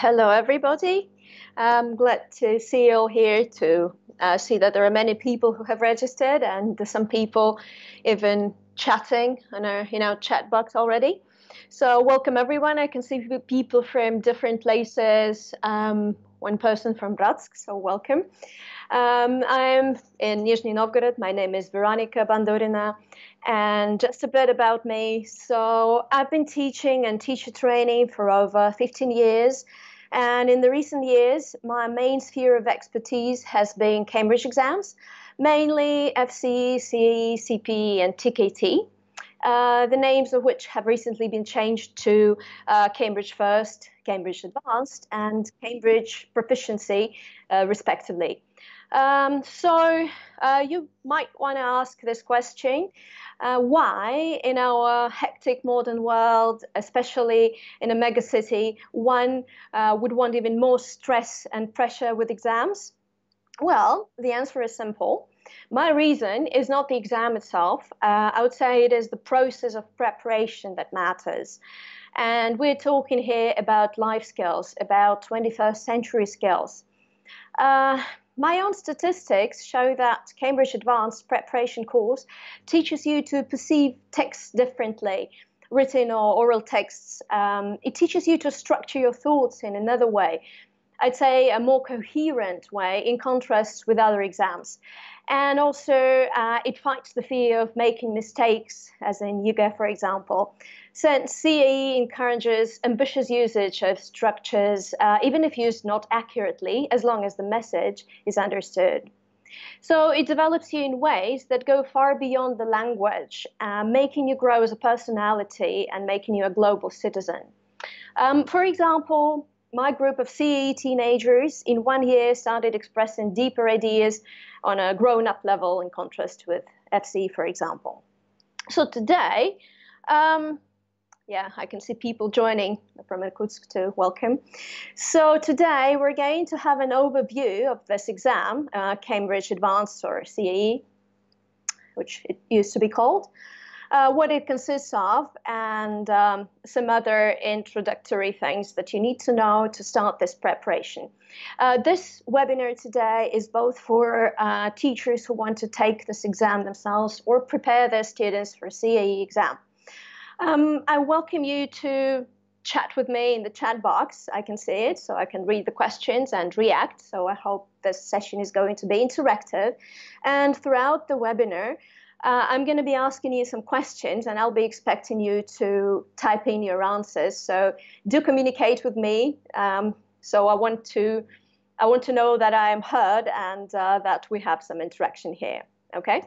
Hello, everybody. I'm glad to see you all here to uh, see that there are many people who have registered and some people even chatting in our you know chat box already. So welcome everyone. I can see people from different places. Um, one person from Bratsk, so welcome. Um, I'm in Nizhny Novgorod. My name is Veronika Bandurina. And just a bit about me. So I've been teaching and teacher training for over 15 years. And in the recent years, my main sphere of expertise has been Cambridge exams, mainly FCE, CAE, CPE, and TKT. Uh, the names of which have recently been changed to uh, Cambridge First, Cambridge Advanced, and Cambridge Proficiency, uh, respectively. Um, so uh, you might want to ask this question. Uh, why, in our hectic modern world, especially in a megacity, one uh, would want even more stress and pressure with exams? Well, the answer is simple. My reason is not the exam itself. Uh, I would say it is the process of preparation that matters. And we're talking here about life skills, about 21st century skills. My own statistics show that Cambridge Advanced Preparation course teaches you to perceive text differently, written or oral texts. Um, it teaches you to structure your thoughts in another way. I'd say a more coherent way in contrast with other exams. And also, uh, it fights the fear of making mistakes, as in YIGA, for example. Since CAE encourages ambitious usage of structures, uh, even if used not accurately, as long as the message is understood. So it develops you in ways that go far beyond the language, uh, making you grow as a personality and making you a global citizen. Um, for example, my group of CAE teenagers in one year started expressing deeper ideas on a grown up level in contrast with FC, for example. So today, um, yeah, I can see people joining from Irkutsk to Welcome. So today we're going to have an overview of this exam, uh, Cambridge Advanced or CAE, which it used to be called uh, what it consists of, and um, some other introductory things that you need to know to start this preparation. Uh, this webinar today is both for uh, teachers who want to take this exam themselves or prepare their students for CAE exam. Um, I welcome you to chat with me in the chat box. I can see it, so I can read the questions and react. So I hope this session is going to be interactive. And throughout the webinar, uh, I'm going to be asking you some questions and I'll be expecting you to type in your answers. So do communicate with me. Um, so I want to I want to know that I am heard and uh, that we have some interaction here. Okay?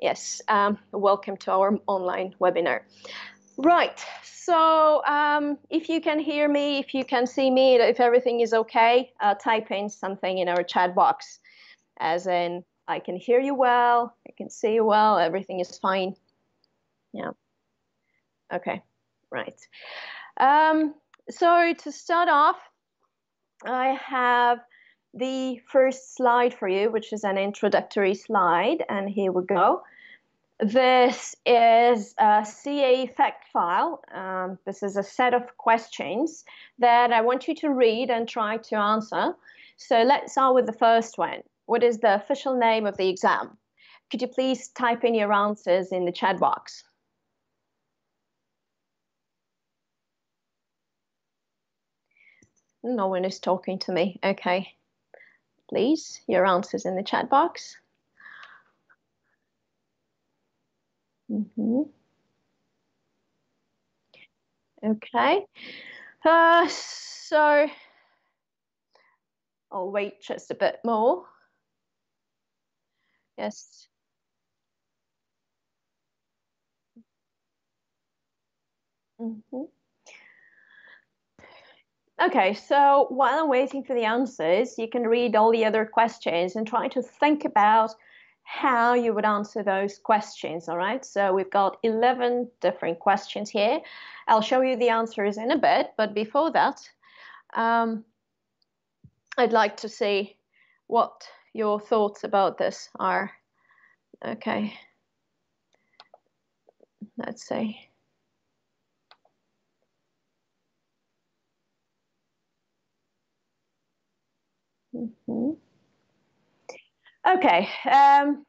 Yes. Um, welcome to our online webinar. Right. So um, if you can hear me, if you can see me, if everything is okay, uh, type in something in our chat box, as in I can hear you well, I can see you well, everything is fine. Yeah. Okay, right. Um, so to start off, I have the first slide for you, which is an introductory slide, and here we go. This is a CAE fact file. Um, this is a set of questions that I want you to read and try to answer. So let's start with the first one. What is the official name of the exam? Could you please type in your answers in the chat box? No one is talking to me. Okay. Please, your answers in the chat box. Mm -hmm. Okay. Uh, so I'll wait just a bit more. Yes. Mm -hmm. Okay, so while I'm waiting for the answers, you can read all the other questions and try to think about how you would answer those questions, all right? So we've got 11 different questions here. I'll show you the answers in a bit, but before that, um, I'd like to see what your thoughts about this are. Okay. Let's see. Mm-hmm. Okay. Um,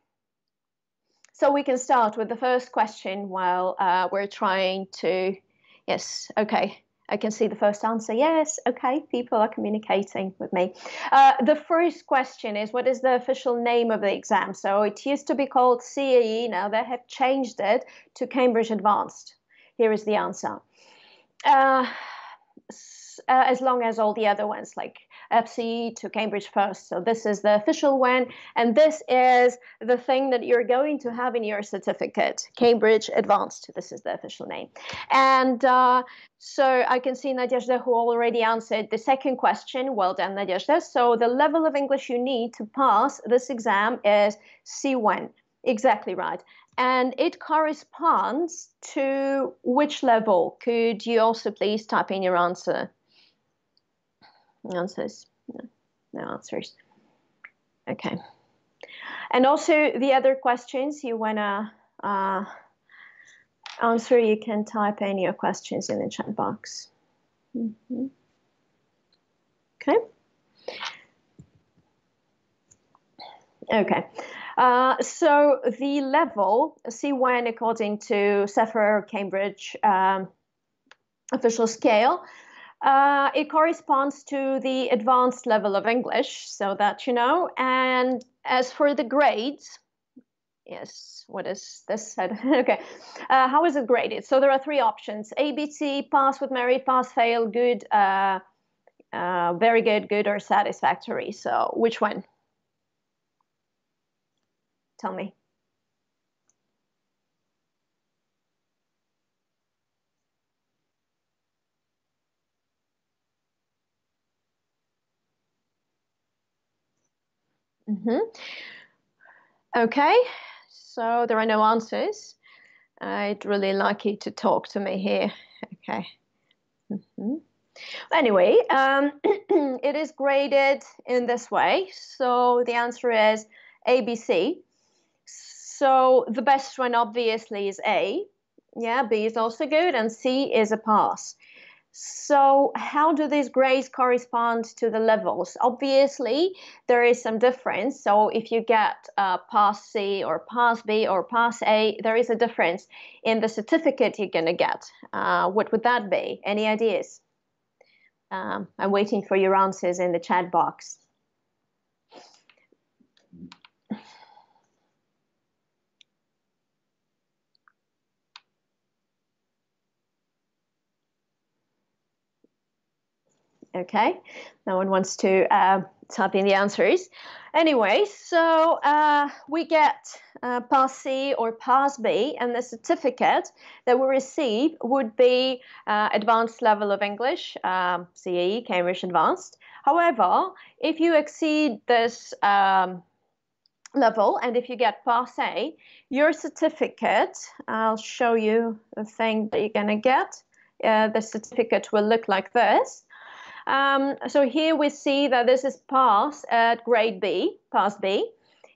so we can start with the first question while uh, we're trying to. Yes. Okay. I can see the first answer. Yes, okay, people are communicating with me. Uh, the first question is What is the official name of the exam? So it used to be called CAE, now they have changed it to Cambridge Advanced. Here is the answer. Uh, uh, as long as all the other ones, like FCE to Cambridge First. So this is the official one, and this is the thing that you're going to have in your certificate, Cambridge Advanced. This is the official name. And uh, so I can see Nadezhda who already answered the second question. Well done, Nadezhda. So the level of English you need to pass this exam is C1. Exactly right. And it corresponds to which level? Could you also please type in your answer? Answers. No, no answers. Okay. And also the other questions you wanna uh, answer, you can type in your questions in the chat box. Mm -hmm. Okay. Okay. Uh, so the level C1 according to CEFR Cambridge um, official scale uh, it corresponds to the advanced level of English, so that you know. And as for the grades, yes, what is this said? okay, uh, how is it graded? So there are three options: ABC, pass with merit, pass, fail, good, uh, uh, very good, good, or satisfactory. So which one? Tell me. Mm-hmm. Okay, so there are no answers. I'd really like you to talk to me here. Okay. Mm-hmm. Anyway, um, it is graded in this way. So the answer is ABC. So the best one obviously is A. Yeah, B is also good, and C is a pass. So, how do these grades correspond to the levels? Obviously, there is some difference. So, if you get uh, Pass C or Pass B or Pass A, there is a difference in the certificate you're going to get. Uh, what would that be? Any ideas? Um, I'm waiting for your answers in the chat box. Okay, no one wants to uh, type in the answers. Anyway, so uh, we get uh, Pass C or Pass B, and the certificate that we receive would be uh, Advanced Level of English, um, CAE, Cambridge Advanced. However, if you exceed this um, level and if you get Pass A, your certificate, I'll show you the thing that you're going to get. Uh, the certificate will look like this. Um, so here we see that this is pass at grade B, pass B.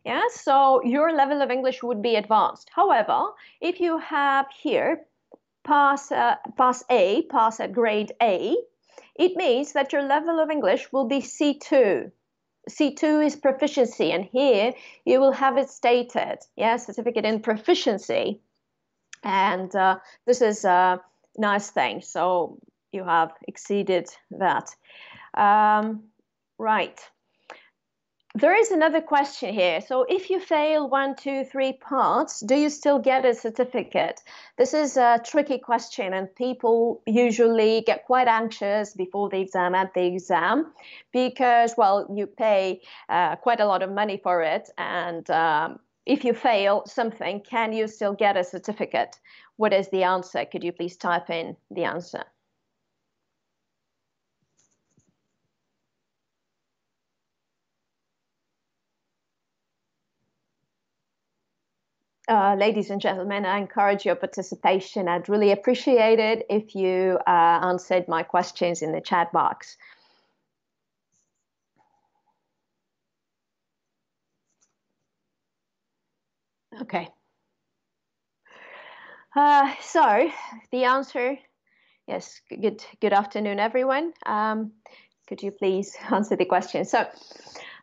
Yeah, so your level of English would be advanced. However, if you have here pass, uh, pass A, pass at grade A, it means that your level of English will be C2. C2 is proficiency, and here you will have it stated, yeah, certificate in proficiency. And uh, this is a nice thing. So you have exceeded that. Um, right. There is another question here. So, if you fail one, two, three parts, do you still get a certificate? This is a tricky question, and people usually get quite anxious before the exam, at the exam, because, well, you pay uh, quite a lot of money for it. And um, if you fail something, can you still get a certificate? What is the answer? Could you please type in the answer? Uh, ladies and gentlemen, I encourage your participation. I'd really appreciate it if you uh, answered my questions in the chat box. Okay. Uh, so the answer, yes, good, good afternoon, everyone. Um, could you please answer the question? So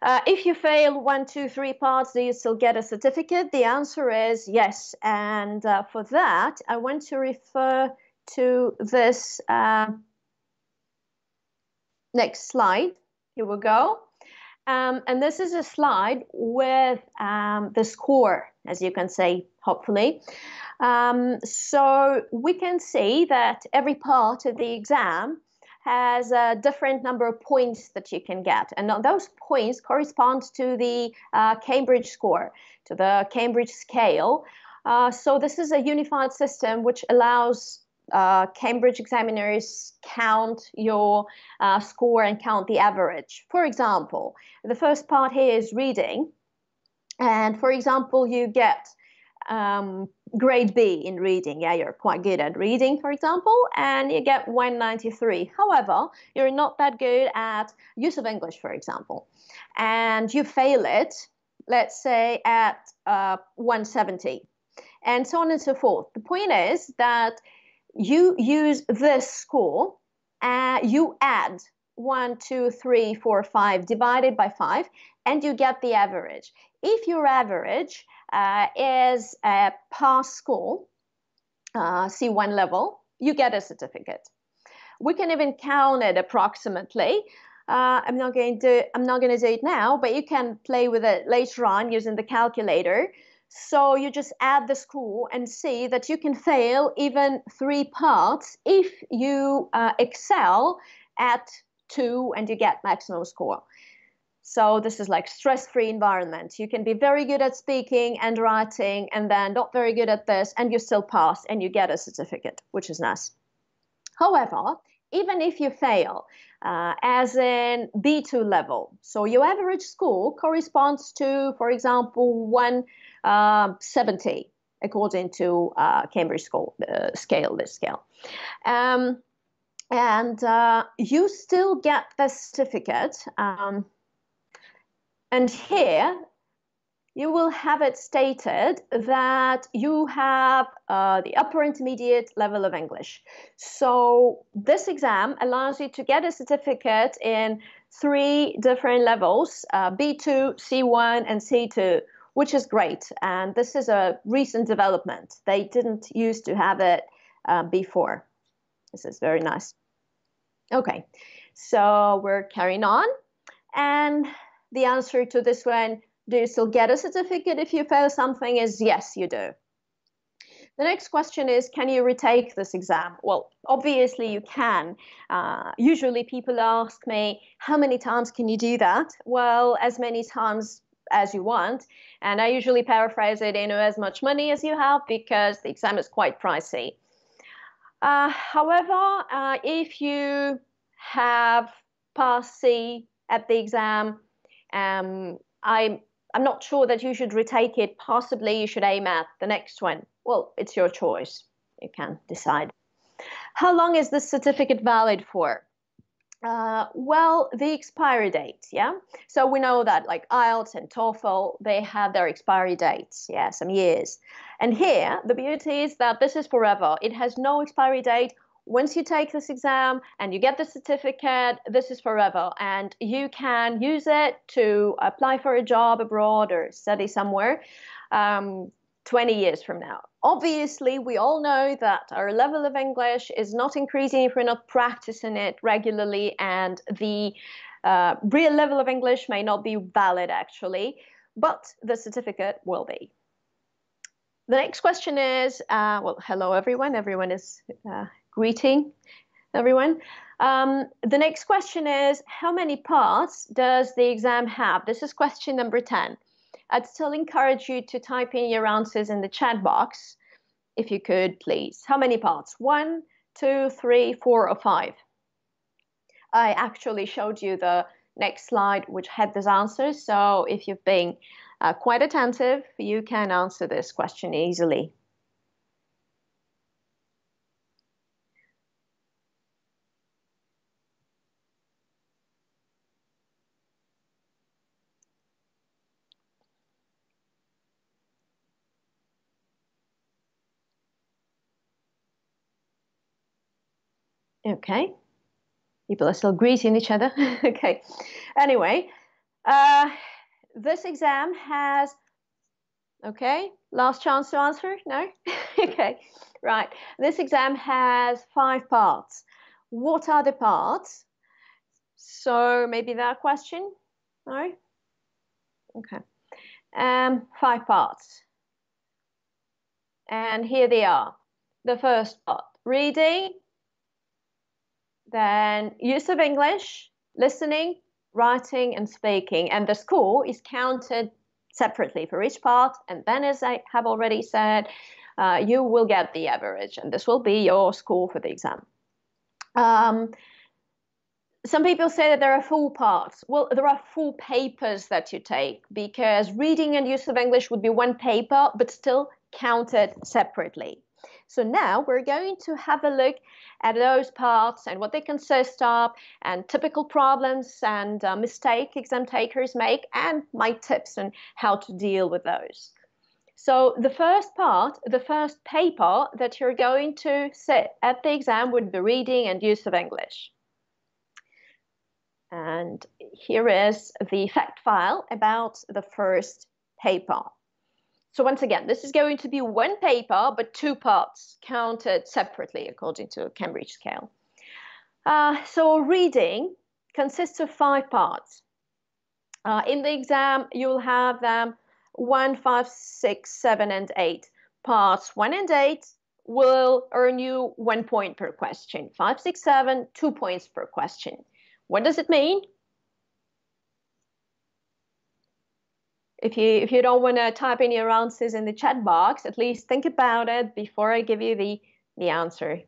Uh, if you fail one, two, three parts, do you still get a certificate? The answer is yes. And uh, for that, I want to refer to this uh, next slide. Here we go. Um, and this is a slide with um, the score, as you can see, hopefully. Um, so we can see that every part of the exam has a different number of points that you can get. And those points correspond to the uh, Cambridge score, to the Cambridge scale. Uh, so this is a unified system which allows uh, Cambridge examiners count your uh, score and count the average. For example, the first part here is reading. And for example, you get um, grade B in reading. Yeah, you're quite good at reading, for example, and you get 193. However, you're not that good at use of English, for example, and you fail it, let's say, at uh, 170, and so on and so forth. The point is that you use this score, uh, you add one, two, three, four, five divided by five, and you get the average. If your average uh, is a pass score, uh, C1 level, you get a certificate. We can even count it approximately. Uh, I'm not going to I'm not going to do it now, but you can play with it later on using the calculator. So you just add the score and see that you can fail even three parts if you uh, excel at two and you get maximum score. So this is like stress-free environment. You can be very good at speaking and writing and then not very good at this and you still pass and you get a certificate, which is nice. However, even if you fail, uh, as in B2 level, so your average score corresponds to, for example, 170 uh, according to uh, Cambridge school, uh, scale, this scale. Um, and uh, you still get the certificate. Um, and here you will have it stated that you have uh, the upper intermediate level of English. So this exam allows you to get a certificate in three different levels, uh, B2, C1, and C2, which is great. And this is a recent development. They didn't used to have it uh, before. This is very nice. Okay, so we're carrying on. And the answer to this one, do you still get a certificate if you fail something, is yes, you do. The next question is, can you retake this exam? Well, obviously you can. Uh, usually people ask me, how many times can you do that? Well, as many times as you want. And I usually paraphrase it, you know, as much money as you have because the exam is quite pricey. Uh, however, uh, if you have passed C at the exam, um, I'm I'm not sure that you should retake it. Possibly you should aim at the next one. Well, it's your choice. You can decide. How long is this certificate valid for? Uh, well, the expiry date, yeah. So we know that like IELTS and TOEFL, they have their expiry dates, yeah, some years. And here, the beauty is that this is forever. It has no expiry date once you take this exam and you get the certificate, this is forever. And you can use it to apply for a job abroad or study somewhere um, 20 years from now. Obviously, we all know that our level of English is not increasing if we're not practicing it regularly, and the uh, real level of English may not be valid actually, but the certificate will be. The next question is uh, well, hello everyone. Everyone is uh, greeting everyone. Um, the next question is How many parts does the exam have? This is question number 10. I'd still encourage you to type in your answers in the chat box, if you could, please. How many parts? One, two, three, four, or five? I actually showed you the next slide, which had these answers. So if you've been uh, quite attentive, you can answer this question easily. Okay. People are still greeting each other. okay. Anyway, Uh, this exam has, okay, last chance to answer? No? okay, right. This exam has five parts. What are the parts? So maybe that question? No? Okay. Um, five parts. And here they are. The first part, reading, then use of English, listening, writing, and speaking. And the score is counted separately for each part. And then, as I have already said, uh, you will get the average, and this will be your score for the exam. Um, some people say that there are full parts. Well, there are full papers that you take because reading and use of English would be one paper, but still counted separately. So now we're going to have a look at those parts and what they consist of and typical problems and uh, mistake exam takers make and my tips on how to deal with those. So the first part, the first paper that you're going to sit at the exam would be reading and use of English. And here is the fact file about the first paper. So once again, this is going to be one paper, but two parts counted separately according to Cambridge scale. Uh, so reading consists of five parts. Uh, in the exam, you'll have them one, five, six, seven, and eight. Parts one and eight will earn you one point per question. Five, six, seven, two points per question. What does it mean? If you if you don't want to type in your answers in the chat box, at least think about it before I give you the the answer.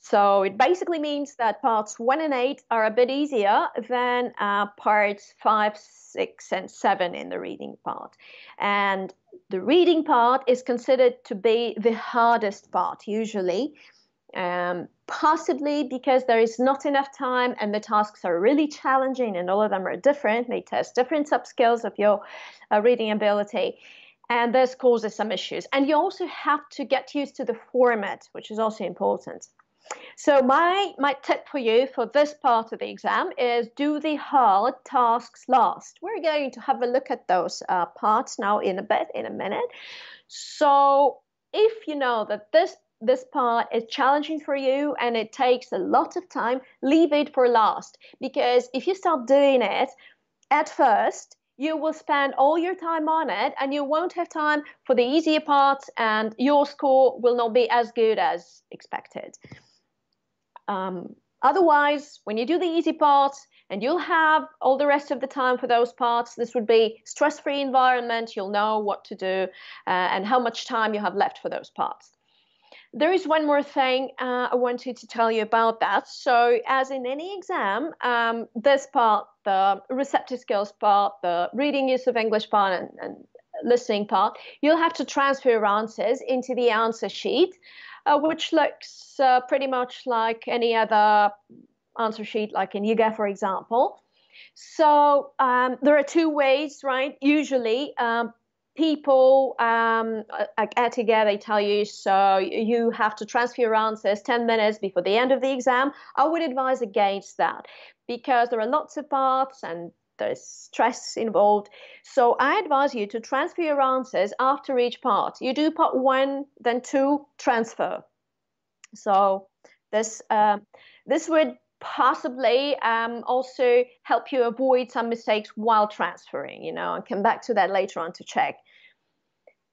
So it basically means that parts one and eight are a bit easier than uh, parts five, six, and seven in the reading part. And the reading part is considered to be the hardest part usually um, possibly because there is not enough time and the tasks are really challenging and all of them are different. They test different sub skills of your uh, reading ability. And this causes some issues. And you also have to get used to the format, which is also important. So my, my tip for you for this part of the exam is do the hard tasks last. We're going to have a look at those uh, parts now in a bit, in a minute. So if you know that this this part is challenging for you and it takes a lot of time, leave it for last. Because if you start doing it at first, you will spend all your time on it and you won't have time for the easier parts, and your score will not be as good as expected. Um, otherwise, when you do the easy parts, and you'll have all the rest of the time for those parts. This would be stress-free environment. You'll know what to do uh, and how much time you have left for those parts. There is one more thing uh, I wanted to tell you about that. So, as in any exam, um, this part, the receptive skills part, the reading use of English part, and, and listening part, you'll have to transfer your answers into the answer sheet, uh, which looks uh, pretty much like any other answer sheet, like in YouGov, for example. So um, there are two ways, right? Usually, um, people um, get together, they tell you, so you have to transfer your answers 10 minutes before the end of the exam. I would advise against that because there are lots of paths and there's stress involved. So I advise you to transfer your answers after each part. You do part one, then two, transfer. So this uh, this would possibly um, also help you avoid some mistakes while transferring, you know, and come back to that later on to check.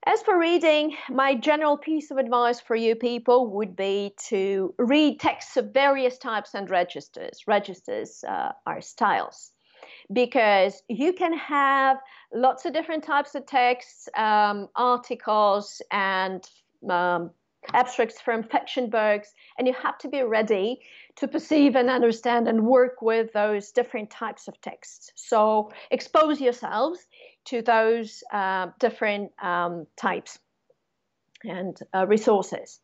As for reading, my general piece of advice for you people would be to read texts of various types and registers. Registers uh, are styles because you can have lots of different types of texts, um, articles, and um, abstracts from fiction books, and you have to be ready to perceive and understand and work with those different types of texts. So expose yourselves to those uh, different um, types and uh, resources.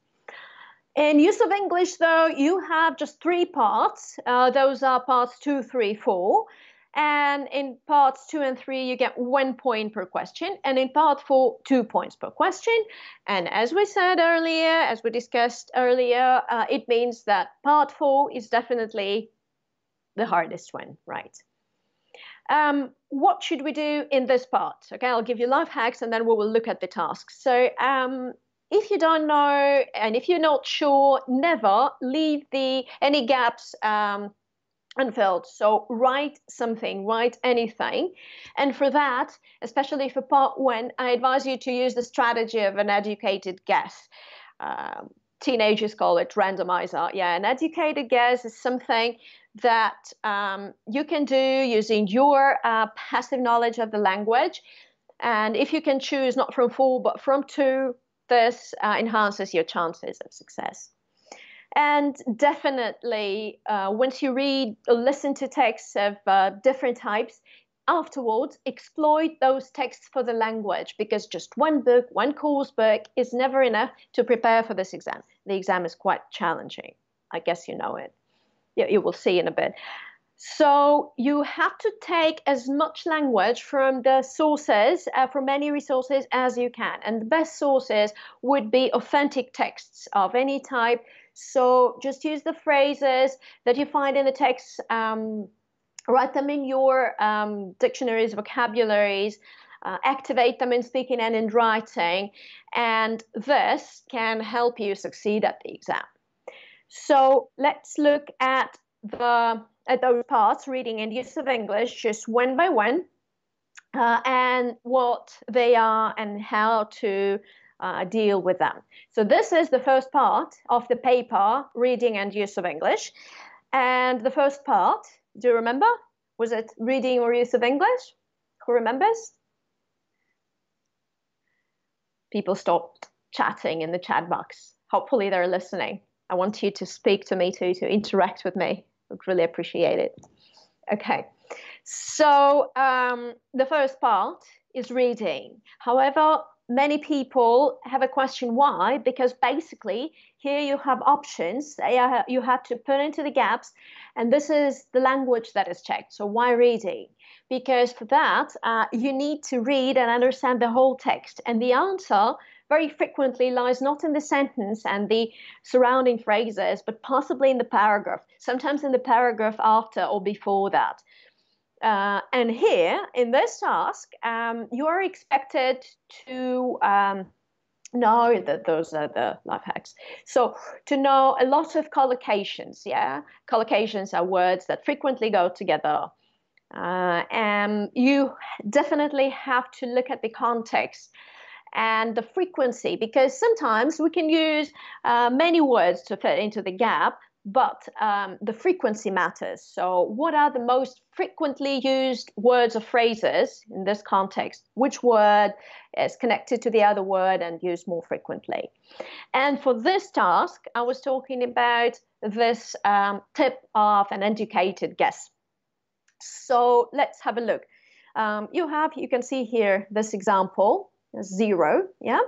In use of English, though, you have just three parts. Uh, those are parts two, three, four. And in parts two and three, you get one point per question. And in part four, two points per question. And as we said earlier, as we discussed earlier, uh, it means that part four is definitely the hardest one, right? um, what should we do in this part? Okay, I'll give you life hacks and then we will look at the tasks. So, um, if you don't know and if you're not sure, never leave the any gaps um, unfilled. So write something, write anything. And for that, especially for part one, I advise you to use the strategy of an educated guess. Um, teenagers call it randomizer. Yeah, an educated guess is something that um, you can do using your uh, passive knowledge of the language. And if you can choose not from four but from two, this uh, enhances your chances of success. And definitely, uh, once you read or listen to texts of uh, different types, afterwards exploit those texts for the language because just one book, one course book is never enough to prepare for this exam. The exam is quite challenging. I guess you know it. You, you will see in a bit. So you have to take as much language from the sources, uh, from many resources as you can. And the best sources would be authentic texts of any type. So just use the phrases that you find in the text, um, write them in your um, dictionaries, vocabularies, uh, activate them in speaking and in writing. And this can help you succeed at the exam. So let's look at the at those parts, reading and use of English, just one by one, uh, and what they are and how to uh, deal with them. So this is the first part of the paper, reading and use of English. And the first part, do you remember? Was it reading or use of English? Who remembers? People stopped chatting in the chat box. Hopefully they're listening. I want you to speak to me too, to interact with me would really appreciate it. Okay, so um, the first part is reading. However, many people have a question why? Because basically here you have options. You have to put into the gaps and this is the language that is checked. So why reading? Because for that uh, you need to read and understand the whole text and the answer very frequently lies not in the sentence and the surrounding phrases, but possibly in the paragraph, sometimes in the paragraph after or before that. Uh, and here in this task, um, you are expected to um, know that those are the life hacks. So to know a lot of collocations, yeah, collocations are words that frequently go together. Uh, and you definitely have to look at the context and the frequency because sometimes we can use uh, many words to fit into the gap but um, the frequency matters. So what are the most frequently used words or phrases in this context? Which word is connected to the other word and used more frequently? And for this task i was talking about this um, tip of an educated guess. So let's have a look. Um, you have you can see here this example zero, yeah?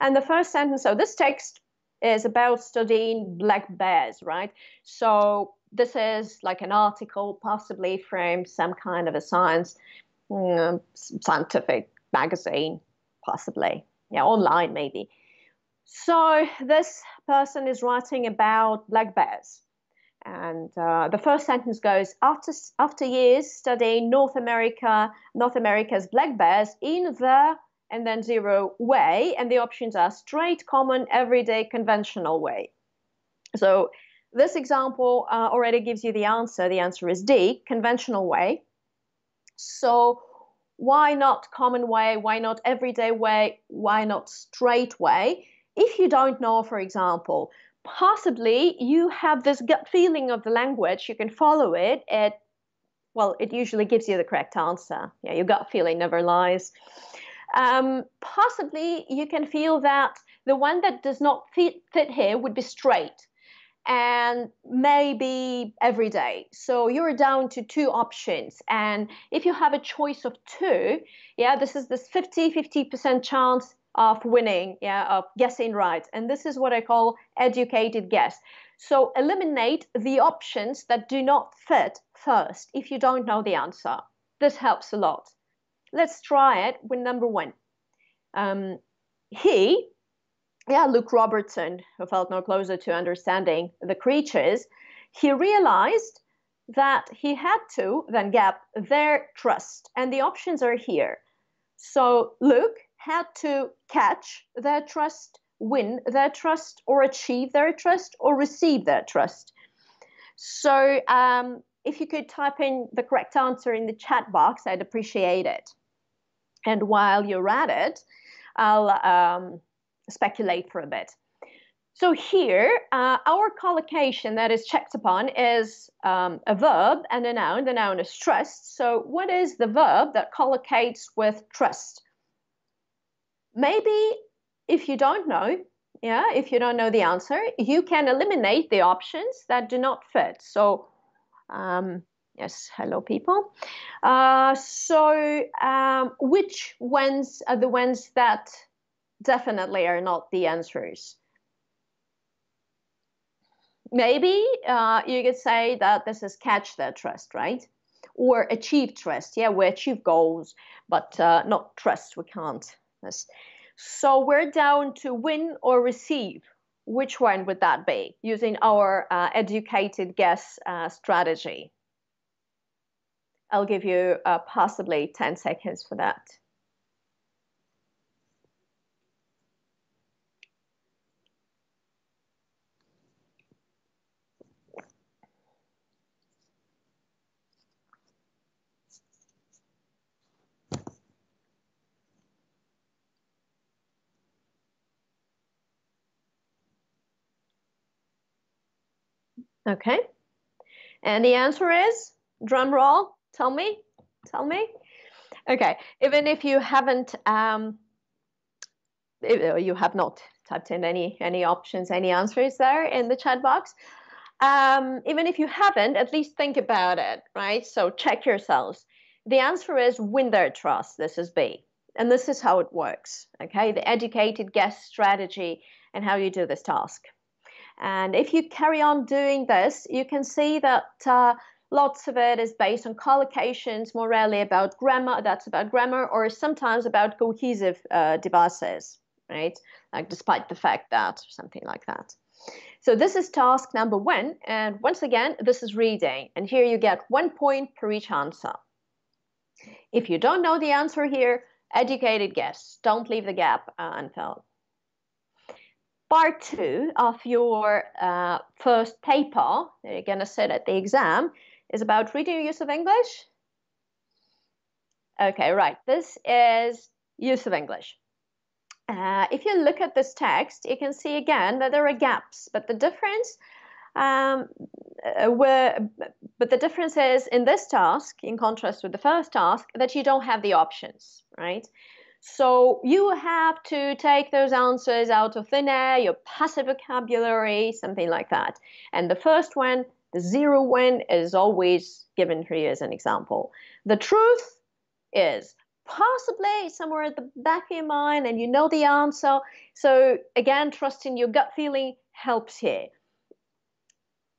And the first sentence, so this text is about studying black bears, right? So this is like an article, possibly from some kind of a science, mm, scientific magazine, possibly, yeah, online maybe. So this person is writing about black bears. And uh, the first sentence goes after after years studying North America, North America's black bears in the and then zero way. And the options are straight, common, everyday, conventional way. So this example uh, already gives you the answer. The answer is D, conventional way. So why not common way? Why not everyday way? Why not straight way? If you don't know, for example, possibly you have this gut feeling of the language, you can follow it. It well, it usually gives you the correct answer. Yeah, your gut feeling never lies um, possibly you can feel that the one that does not fit, fit here would be straight and maybe every day. So you're down to two options. And if you have a choice of two, yeah, this is this 50 50% chance of winning, yeah, of guessing right. And this is what I call educated guess. So eliminate the options that do not fit first if you don't know the answer. This helps a lot. Let's try it with number one. Um, he, yeah, Luke Robertson, who felt no closer to understanding the creatures, he realized that he had to then gap their trust. And the options are here. So Luke had to catch their trust, win their trust, or achieve their trust, or receive their trust. So um, if you could type in the correct answer in the chat box, I'd appreciate it. And while you're at it, I'll um, speculate for a bit. So here, uh, our collocation that is checked upon is um, a verb and a noun. The noun is trust. So what is the verb that collocates with trust? Maybe if you don't know, yeah, if you don't know the answer, you can eliminate the options that do not fit. So, um, yes, hello people. Uh, so, um, which ones are the ones that definitely are not the answers? Maybe uh, you could say that this is catch their trust, right? Or achieve trust. Yeah, we achieve goals, but uh, not trust. We can't. Yes. So we're down to win or receive. Which one would that be using our uh, educated guess uh, strategy? I'll give you uh, possibly 10 seconds for that. Okay. And the answer is drum roll. Tell me. Tell me. Okay. Even if you haven't, um, if you have not typed in any any options, any answers there in the chat box. Um, even if you haven't, at least think about it, right? So check yourselves. The answer is win their trust. This is B. And this is how it works, okay? The educated guess strategy and how you do this task. And if you carry on doing this, you can see that uh, lots of it is based on collocations, more rarely about grammar, that's about grammar, or sometimes about cohesive uh, devices, right? Like despite the fact that, something like that. So this is task number one. And once again, this is reading. And here you get one point per each answer. If you don't know the answer here, educated guess. Don't leave the gap uh, unfilled part two of your uh, first paper that you're going to sit at the exam is about reading use of English. Okay, right. This is use of English. Uh, if you look at this text, you can see again that there are gaps, but the difference um, uh, were, but the difference is in this task, in contrast with the first task, that you don't have the options, right? So you have to take those answers out of thin air, your passive vocabulary, something like that. And the first one, the zero one, is always given here as an example. The truth is possibly somewhere at the back of your mind and you know the answer. So again, trusting your gut feeling helps here.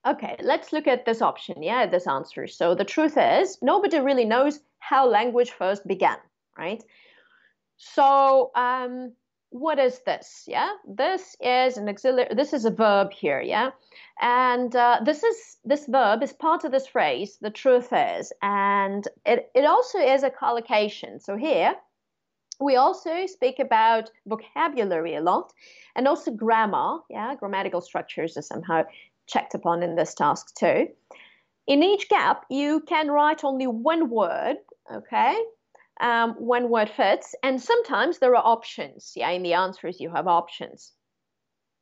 Okay, let's look at this option, yeah, this answer. So the truth is, nobody really knows how language first began, right? So um, what is this? Yeah, this is an auxiliary. This is a verb here. Yeah, and uh, this is this verb is part of this phrase. The truth is, and it it also is a collocation. So here we also speak about vocabulary a lot, and also grammar. Yeah, grammatical structures are somehow checked upon in this task too. In each gap, you can write only one word. Okay, um, one word fits. And sometimes there are options. Yeah, in the answers, you have options.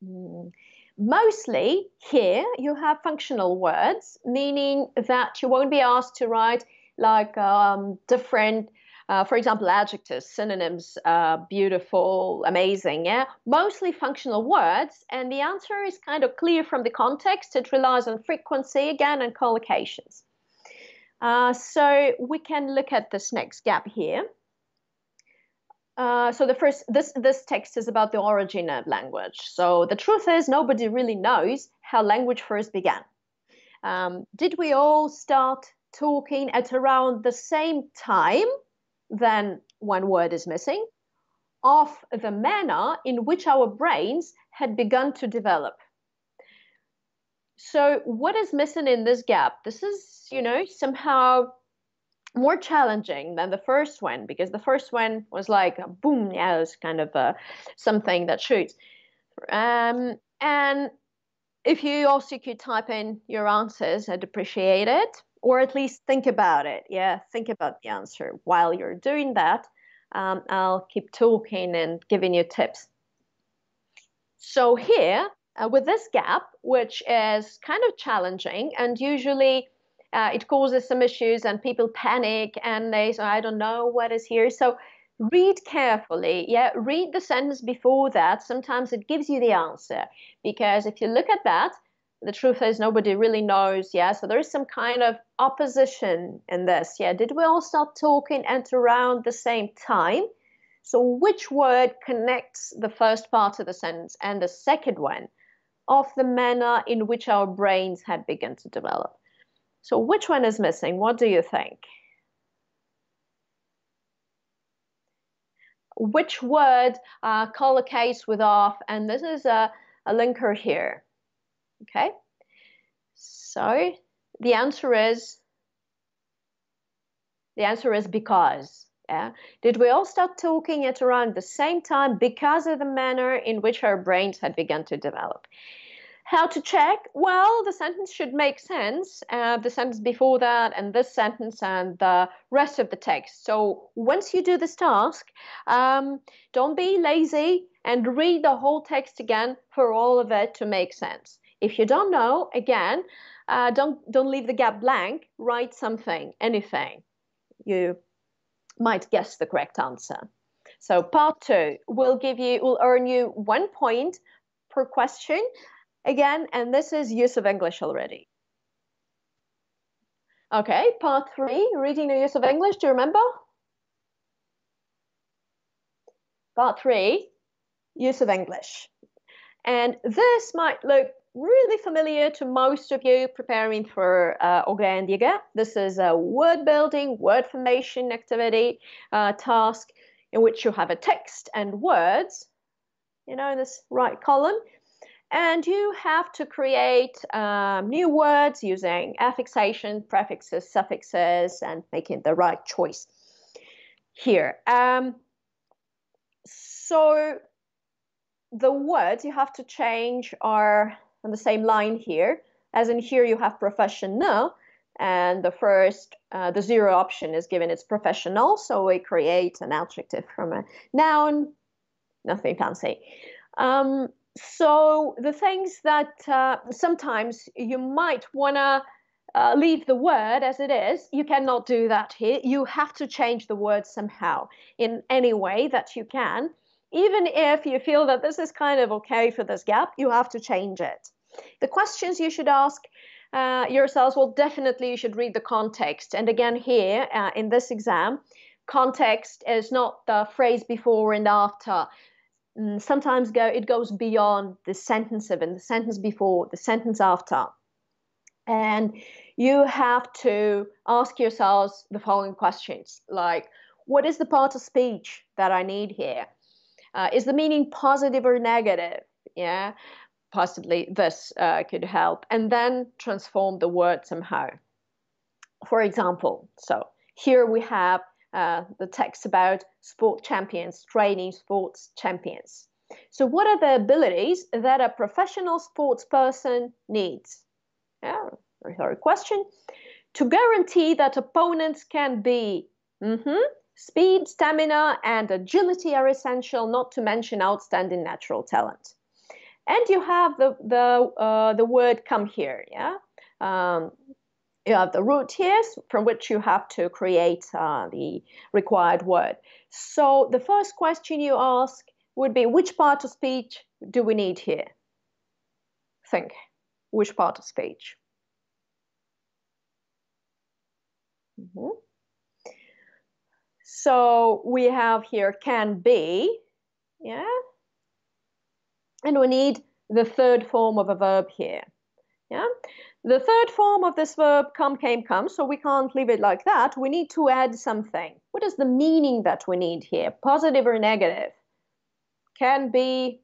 Mm. Mostly here, you have functional words, meaning that you won't be asked to write like um, different, uh, for example, adjectives, synonyms, uh, beautiful, amazing. Yeah, mostly functional words. And the answer is kind of clear from the context. It relies on frequency again and collocations. Uh, so we can look at this next gap here. Uh, so the first, this this text is about the origin of language. So the truth is, nobody really knows how language first began. Um, did we all start talking at around the same time? Then one word is missing. Of the manner in which our brains had begun to develop. So what is missing in this gap? This is, you know, somehow more challenging than the first one because the first one was like boom, yeah, it was kind of something that shoots. Um, and if you also could type in your answers, I'd appreciate it, or at least think about it. Yeah, think about the answer while you're doing that. Um, I'll keep talking and giving you tips. So here, uh, with this gap, which is kind of challenging, and usually uh, it causes some issues, and people panic and they say, "I don't know what is here." So read carefully. Yeah, read the sentence before that. Sometimes it gives you the answer because if you look at that, the truth is nobody really knows. Yeah, so there is some kind of opposition in this. Yeah, did we all start talking at around the same time? So which word connects the first part of the sentence and the second one of the manner in which our brains had begun to develop? So which one is missing? What do you think? which word uh, collocates with off, and this is a, a linker here. Okay, so the answer is the answer is because. Yeah. Did we all start talking at around the same time because of the manner in which our brains had begun to develop? How to check? Well, the sentence should make sense. Uh, the sentence before that, and this sentence, and the rest of the text. So once you do this task, um, don't be lazy and read the whole text again for all of it to make sense. If you don't know, again, uh, don't don't leave the gap blank. Write something, anything. You might guess the correct answer. So part two will give you will earn you one point per question again, and this is use of English already. Okay, part three, reading the use of English. Do you remember? Part three, use of English. And this might look really familiar to most of you preparing for uh, Diga. This is a word building, word formation activity uh, task in which you have a text and words, you know, this right column. And you have to create um, new words using affixation, prefixes, suffixes, and making the right choice here. Um, so the words you have to change are on the same line here. As in here you have professional, and the first, uh, the zero option is given it's professional, so we create an adjective from a noun, nothing fancy. Um, so the things that uh, sometimes you might want to uh, leave the word as it is, you cannot do that here. You have to change the word somehow in any way that you can. Even if you feel that this is kind of okay for this gap, you have to change it. The questions you should ask uh, yourselves, well, definitely you should read the context. And again, here uh, in this exam, context is not the phrase before and after. Mm, sometimes go it goes beyond the sentence even the sentence before the sentence after and you have to ask yourselves the following questions like what is the part of speech that i need here? Uh, is the meaning positive or negative yeah possibly this uh, could help and then transform the word somehow for example so here we have uh, the text about sport champions, training sports champions. So, what are the abilities that a professional sports person needs? Yeah, very question. To guarantee that opponents can be mm-hmm, speed, stamina, and agility are essential, not to mention outstanding natural talent. And you have the the uh, the word come here, yeah. Um, you have the root here from which you have to create uh, the required word. So the first question you ask would be which part of speech do we need here? Think, which part of speech? Mm-hmm. So we have here can be, yeah? And we need the third form of a verb here, yeah? The third form of this verb come, came, come, so we can't leave it like that. We need to add something. What is the meaning that we need here? Positive or negative? Can be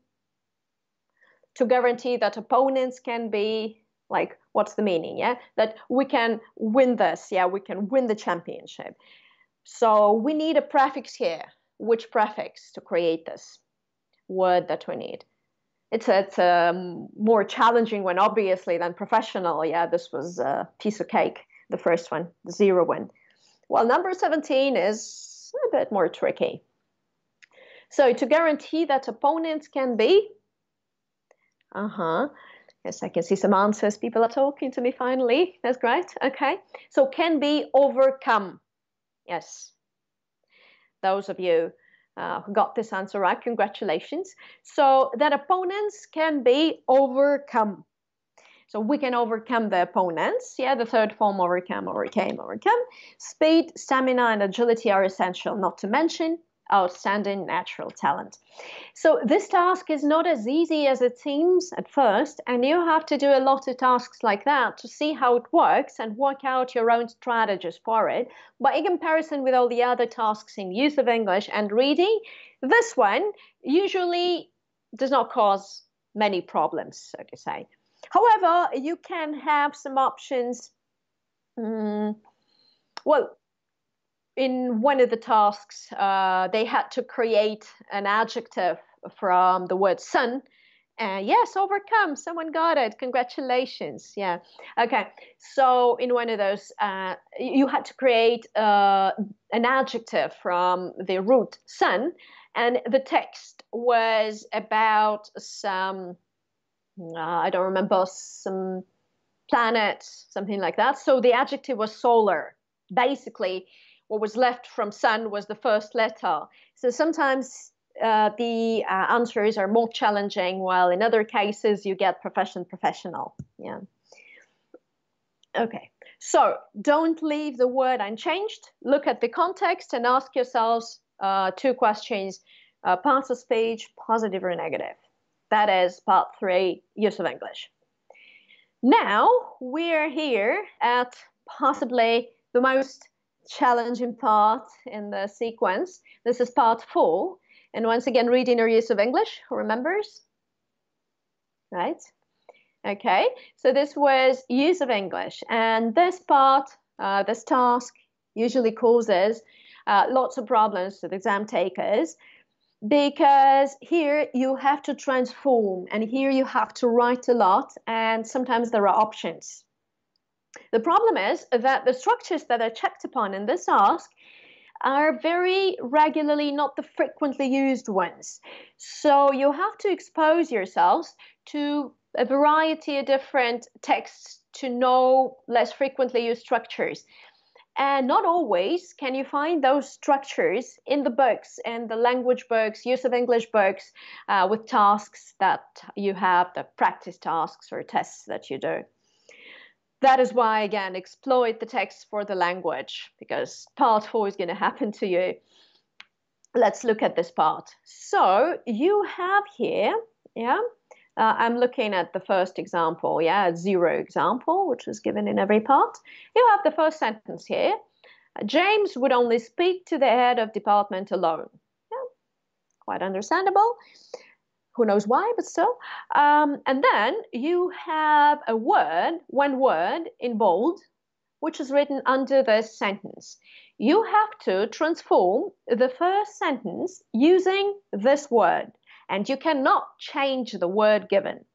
to guarantee that opponents can be Like, what's the meaning? Yeah, that we can win this. Yeah, we can win the championship. So we need a prefix here. Which prefix to create this word that we need? It's a, it's a more challenging one, obviously, than professional. Yeah, this was a piece of cake, the first one, the zero one. Well, number 17 is a bit more tricky. So to guarantee that opponents can be, uh-huh, yes, I can see some answers. People are talking to me finally. That's great. Okay. So can be overcome. Yes. Those of you uh, who got this answer right, congratulations. So that opponents can be overcome. So we can overcome the opponents. Yeah, the third form overcome, overcame, overcome. Speed, stamina, and agility are essential, not to mention outstanding natural talent. So this task is not as easy as it seems at first, and you have to do a lot of tasks like that to see how it works and work out your own strategies for it. But in comparison with all the other tasks in use of English and reading, this one usually does not cause many problems, so to say. However, you can have some options. Mm, well, in one of the tasks, uh, they had to create an adjective from the word sun. And yes, overcome. Someone got it. Congratulations. Yeah. Okay. So in one of those, uh, you had to create uh, an adjective from the root sun, and the text was about some. Uh, I don't remember some planet, something like that. So the adjective was solar. Basically, what was left from sun was the first letter. So sometimes uh, the uh, answers are more challenging, while in other cases you get profession professional. Yeah. Okay. So don't leave the word unchanged. Look at the context and ask yourselves uh, two questions: uh, parts of speech, positive or negative. That is part three, use of English. Now we're here at possibly the most challenging part in the sequence. This is part four. And once again, reading or use of English, who remembers? Right? Okay, so this was use of English. And this part, uh, this task, usually causes uh, lots of problems to the exam takers because here you have to transform and here you have to write a lot and sometimes there are options the problem is that the structures that are checked upon in this ask are very regularly not the frequently used ones. So you have to expose yourselves to a variety of different texts to know less frequently used structures. And not always can you find those structures in the books and the language books, use of English books, uh, with tasks that you have, the practice tasks or tests that you do that is why, again, exploit the text for the language because part four is going to happen to you. Let's look at this part. So you have here, yeah, uh, I'm looking at the first example, yeah, zero example, which was given in every part. You have the first sentence here. James would only speak to the head of department alone. Yeah, quite understandable who knows why, but still. Um, and then you have a word, one word in bold, which is written under this sentence. You have to transform the first sentence using this word, and you cannot change the word given.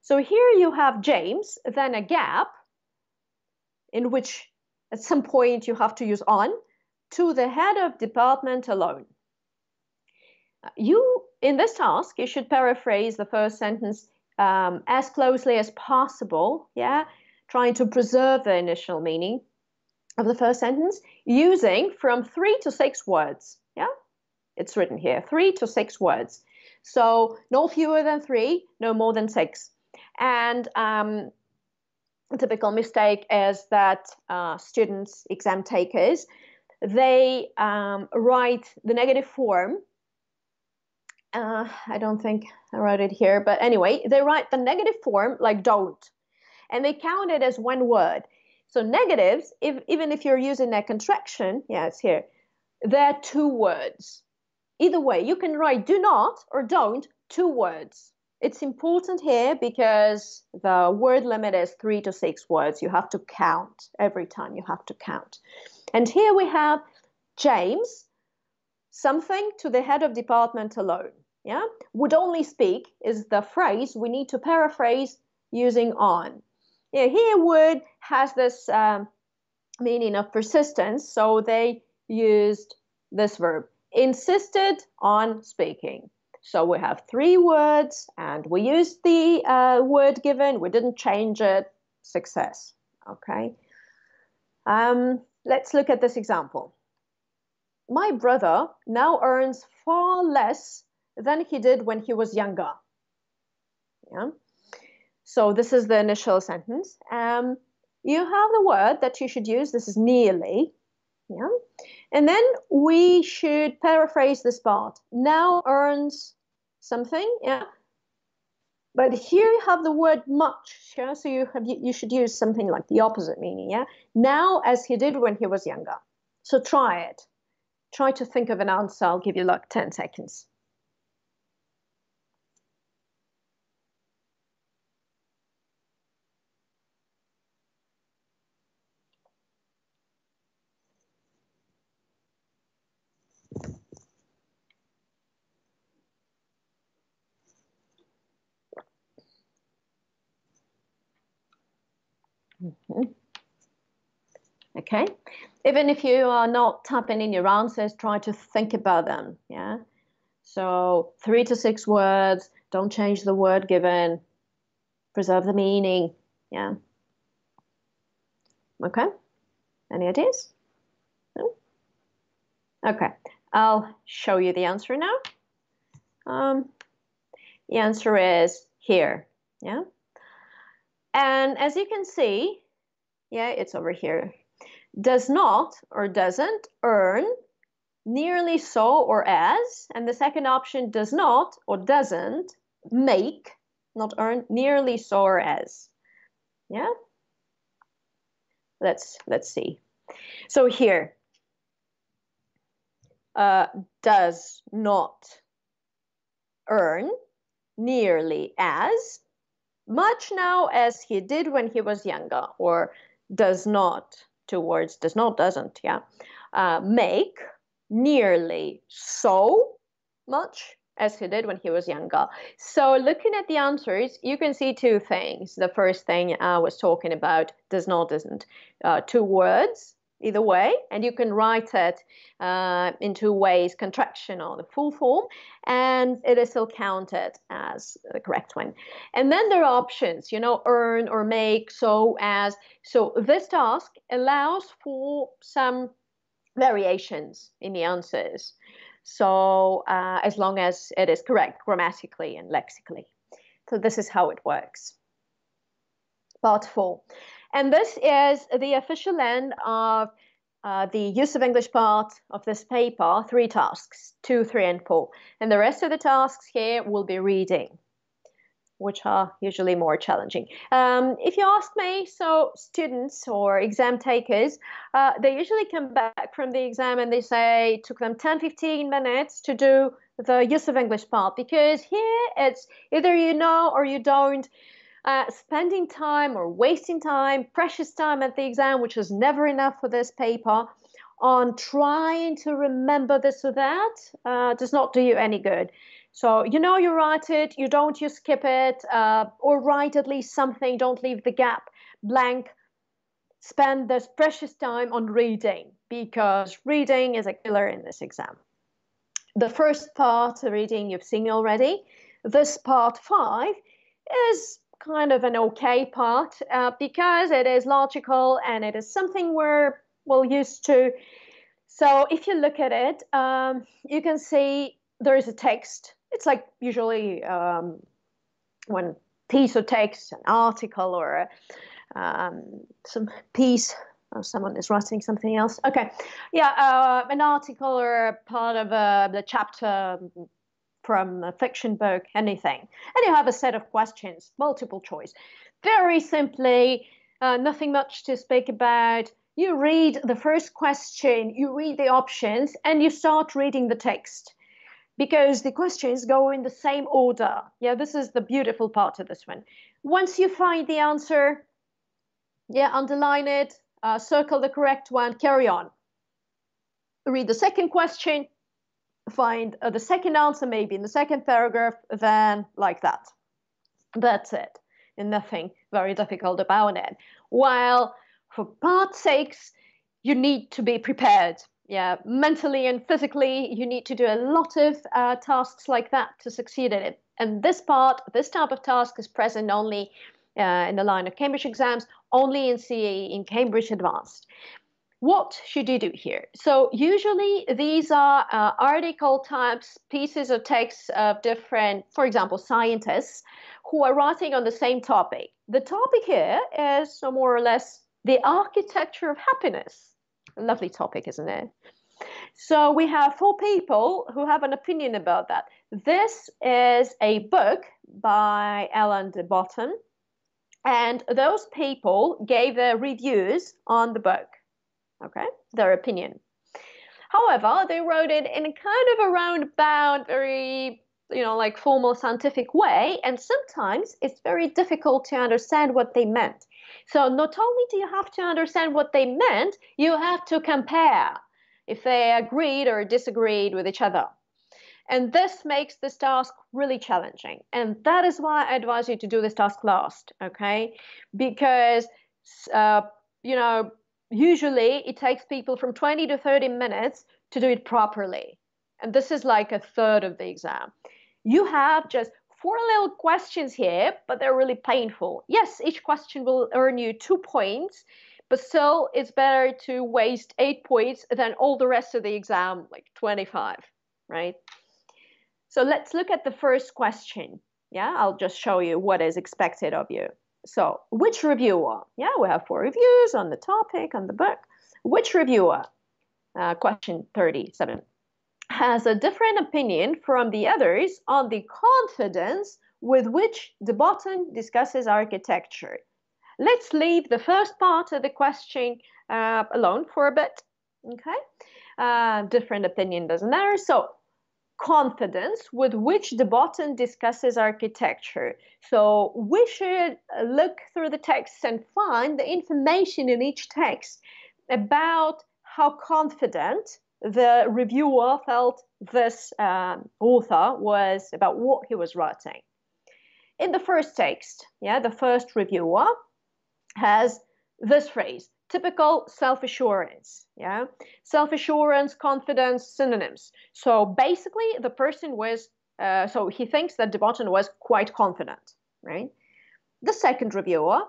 So here you have James, then a gap in which at some point you have to use on to the head of department alone. You in this task, you should paraphrase the first sentence um, as closely as possible, yeah, trying to preserve the initial meaning of the first sentence using from three to six words, yeah. It's written here, three to six words. So no fewer than three, no more than six. And um, a typical mistake is that uh, students, exam takers, they um, write the negative form uh, I don't think I wrote it here, but anyway, they write the negative form like don't, and they count it as one word. So negatives, if, even if you're using a contraction, yeah, it's here, they're two words. Either way, you can write do not or don't, two words. it's important here because the word limit is three to six words. You have to count every time, you have to count. And here we have James, something to the head of department alone. Yeah, would only speak is the phrase we need to paraphrase using on. Yeah, here would has this um, meaning of persistence, so they used this verb insisted on speaking. So we have three words and we used the uh, word given, we didn't change it, success. Okay. Um, let's look at this example. My brother now earns far less than he did when he was younger. Yeah. So this is the initial sentence. Um, you have the word that you should use. This is nearly. Yeah. And then we should paraphrase this part. Now earns something. Yeah. But here you have the word much. Yeah. So you have you should use something like the opposite meaning. Yeah. Now as he did when he was younger. So try it. Try to think of an answer. I'll give you like 10 seconds. Okay. Even if you are not typing in your answers, try to think about them. Yeah. So three to six words. Don't change the word given. Preserve the meaning. Yeah. Okay. Any ideas? No? Okay. I'll show you the answer now. Um, the answer is here. Yeah. And as you can see, yeah, it's over here. Does not or doesn't earn nearly so or as. And the second option does not or doesn't make, not earn, nearly so or as. Yeah? Let's let's see. So here, uh, does not earn nearly as much now as he did when he was younger, or does not, two words, does not, doesn't, yeah, uh, make nearly so much as he did when he was younger. So, looking at the answers, you can see two things. The first thing I was talking about does not, doesn't. Uh, two words, either way, and you can write it uh, in two ways contraction or the full form, and it is still counted as the correct one. And then there are options, you know, earn or make, so as. So this task allows for some variations in the answers. So uh, as long as it is correct grammatically and lexically. So this is how it works. Part four. And this is the official end of uh, the use of English part of this paper, three tasks, two, three, and four. And the rest of the tasks here will be reading, which are usually more challenging. Um, if you ask me, so students or exam takers, uh, they usually come back from the exam and they say it took them 10, 15 minutes to do the use of English part because here it's either you know or you don't uh, spending time or wasting time, precious time at the exam, which is never enough for this paper, on trying to remember this or that uh, does not do you any good. So you know you write it, you don't, you skip it, uh, or write at least something. Don't leave the gap blank. Spend this precious time on reading because reading is a killer in this exam. The first part, reading, you've seen already. This part five is kind of an okay part uh, because it is logical and it is something we're well used to. So if you look at it, um, you can see there is a text. It's like usually um, when piece of text, an article or um, some piece. Oh, someone is writing something else. Okay, yeah, uh, an article or part of uh, the chapter from a fiction book, anything. And you have a set of questions, multiple choice. Very simply, uh, nothing much to speak about. You read the first question, you read the options, and you start reading the text. because the questions go in the same order. Yeah, this is the beautiful part of this one. Once you find the answer, yeah, underline it, uh, circle the correct one, carry on. Read the second question, find uh, the second answer maybe in the second paragraph, then like that. That's it. And nothing very difficult about it. While for part six, you need to be prepared. Yeah, mentally and physically, you need to do a lot of uh, tasks like that to succeed in it. And this part, this type of task is present only uh, in the line of Cambridge exams, only in CAE in Cambridge Advanced. What should you do here? So usually these are uh, article types, pieces of text of different, for example, scientists who are writing on the same topic. The topic here is more or less the architecture of happiness. A lovely topic, isn't it? So we have four people who have an opinion about that. This is a book by Alain de Botton, and those people gave their reviews on the book, okay, their opinion. However, they wrote it in a kind of a roundabout, very, you know, like formal scientific way, and sometimes it's very difficult to understand what they meant. So not only do you have to understand what they meant, you have to compare if they agreed or disagreed with each other. And this makes this task really challenging. And that is why I advise you to do this task last, okay? Because, uh, you know, usually it takes people from 20 to 30 minutes to do it properly. And this is like a third of the exam. You have just four little questions here, but they're really painful. Yes, each question will earn you two points, but still it's better to waste eight points than all the rest of the exam, like 25, right? So let's look at the first question. Yeah, I'll just show you what is expected of you. So, which reviewer? Yeah, we have four reviews on the topic, on the book. Which reviewer? Uh, question 37 has a different opinion from the others on the confidence with which de Botton discusses architecture. Let's leave the first part of the question uh, alone for a bit. Okay, uh, different opinion doesn't matter. So, confidence with which de Botton discusses architecture. So, we should look through the text and find the information in each text about how confident the reviewer felt this um, author was about what he was writing. In the first text, yeah, the first reviewer has this phrase typical self-assurance yeah self-assurance confidence synonyms so basically the person was uh, so he thinks that de Botton was quite confident right the second reviewer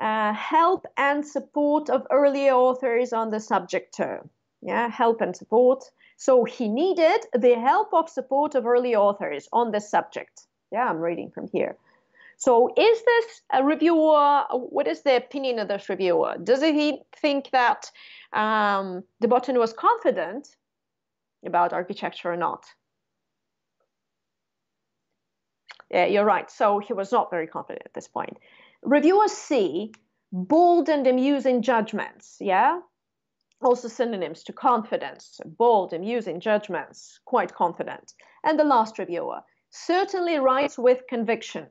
uh, help and support of earlier authors on the subject term yeah, help and support. So he needed the help of support of early authors on this subject. Yeah, I'm reading from here. So is this a reviewer? What is the opinion of this reviewer? Does he think that um, de Botton was confident about architecture or not? Yeah, you're right. So he was not very confident at this point. Reviewers C bold and amusing judgments. Yeah, also synonyms to confidence, bold, amusing judgments, quite confident. And the last reviewer certainly writes with conviction,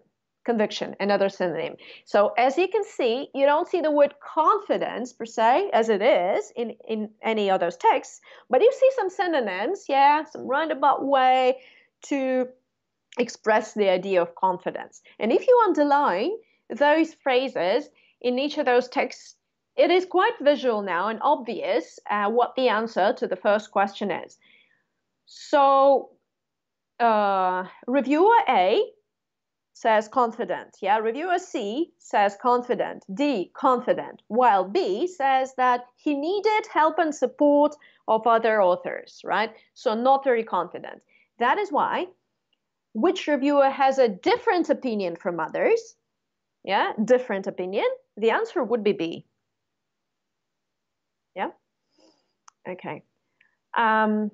conviction, another synonym. So as you can see, you don't see the word confidence per se as it is in, in any other texts, but you see some synonyms, yeah, some roundabout way to express the idea of confidence. And if you underline those phrases in each of those texts it is quite visual now and obvious uh, what the answer to the first question is. So, uh, reviewer A says confident. Yeah, reviewer C says confident. D confident. While B says that he needed help and support of other authors, right? So not very confident. That is why which reviewer has a different opinion from others? Yeah, different opinion. The answer would be B. Yeah? Okay. Um,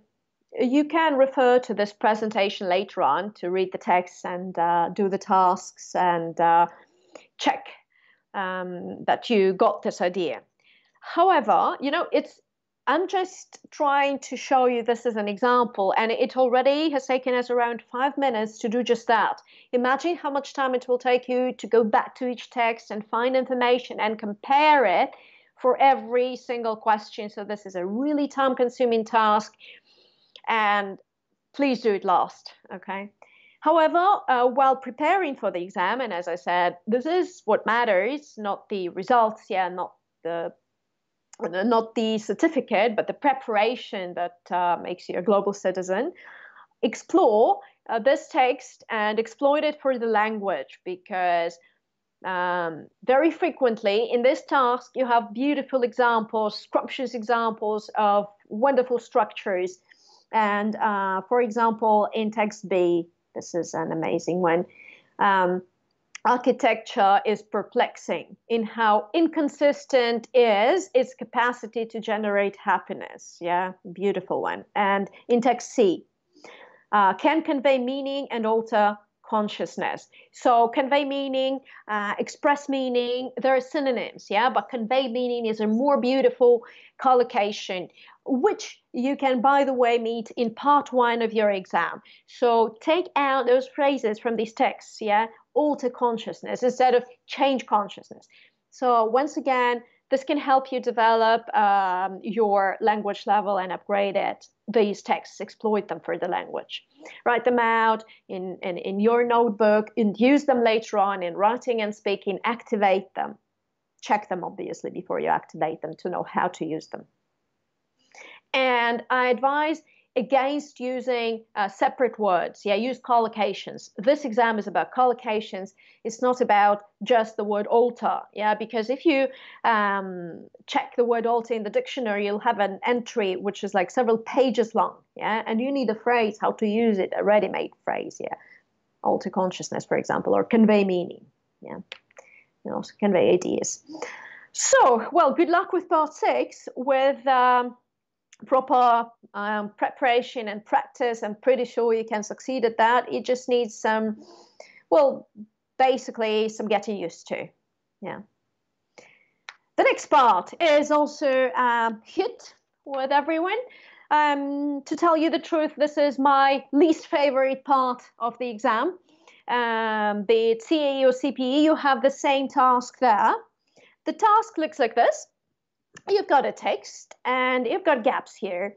you can refer to this presentation later on to read the text and uh, do the tasks and uh, check um, that you got this idea. However, you know, it's I'm just trying to show you this as an example, and it already has taken us around five minutes to do just that. Imagine how much time it will take you to go back to each text and find information and compare it for every single question. So, this is a really time consuming task, and please do it last, okay? However, uh, while preparing for the exam, and as I said, this is what matters, not the results, yeah, not the not the certificate, but the preparation that uh, makes you a global citizen. Explore uh, this text and exploit it for the language because um, very frequently in this task you have beautiful examples, scrumptious examples of wonderful structures. And uh, for example, in text B, this is an amazing one. Um, architecture is perplexing in how inconsistent is its capacity to generate happiness. Yeah, beautiful one. And in text C, uh, can convey meaning and alter consciousness. So convey meaning, uh, express meaning, there are synonyms, yeah, but convey meaning is a more beautiful collocation, which you can, by the way, meet in part one of your exam. So take out those phrases from these texts, yeah, alter consciousness instead of change consciousness. So once again, this can help you develop um, your language level and upgrade it. These texts, exploit them for the language. Write them out in, in, in your notebook and use them later on in writing and speaking. Activate them. Check them, obviously, before you activate them to know how to use them. And I advise against using uh, separate words. Yeah, use collocations. This exam is about collocations. It's not about just the word alter. Yeah, because if you um, check the word alter in the dictionary, you'll have an entry which is like several pages long. Yeah, and you need a phrase how to use it, a ready-made phrase. Yeah, alter consciousness, for example, or convey meaning. Yeah, you know, convey ideas. So, well, good luck with part six with. Um, proper um, preparation and practice, I'm pretty sure you can succeed at that. It just needs some, well, basically some getting used to. Yeah. The next part is also um, hit with everyone. Um, to tell you the truth, this is my least favorite part of the exam. Um, be CAE or CPE, you have the same task there. The task looks like this you've got a text and you've got gaps here.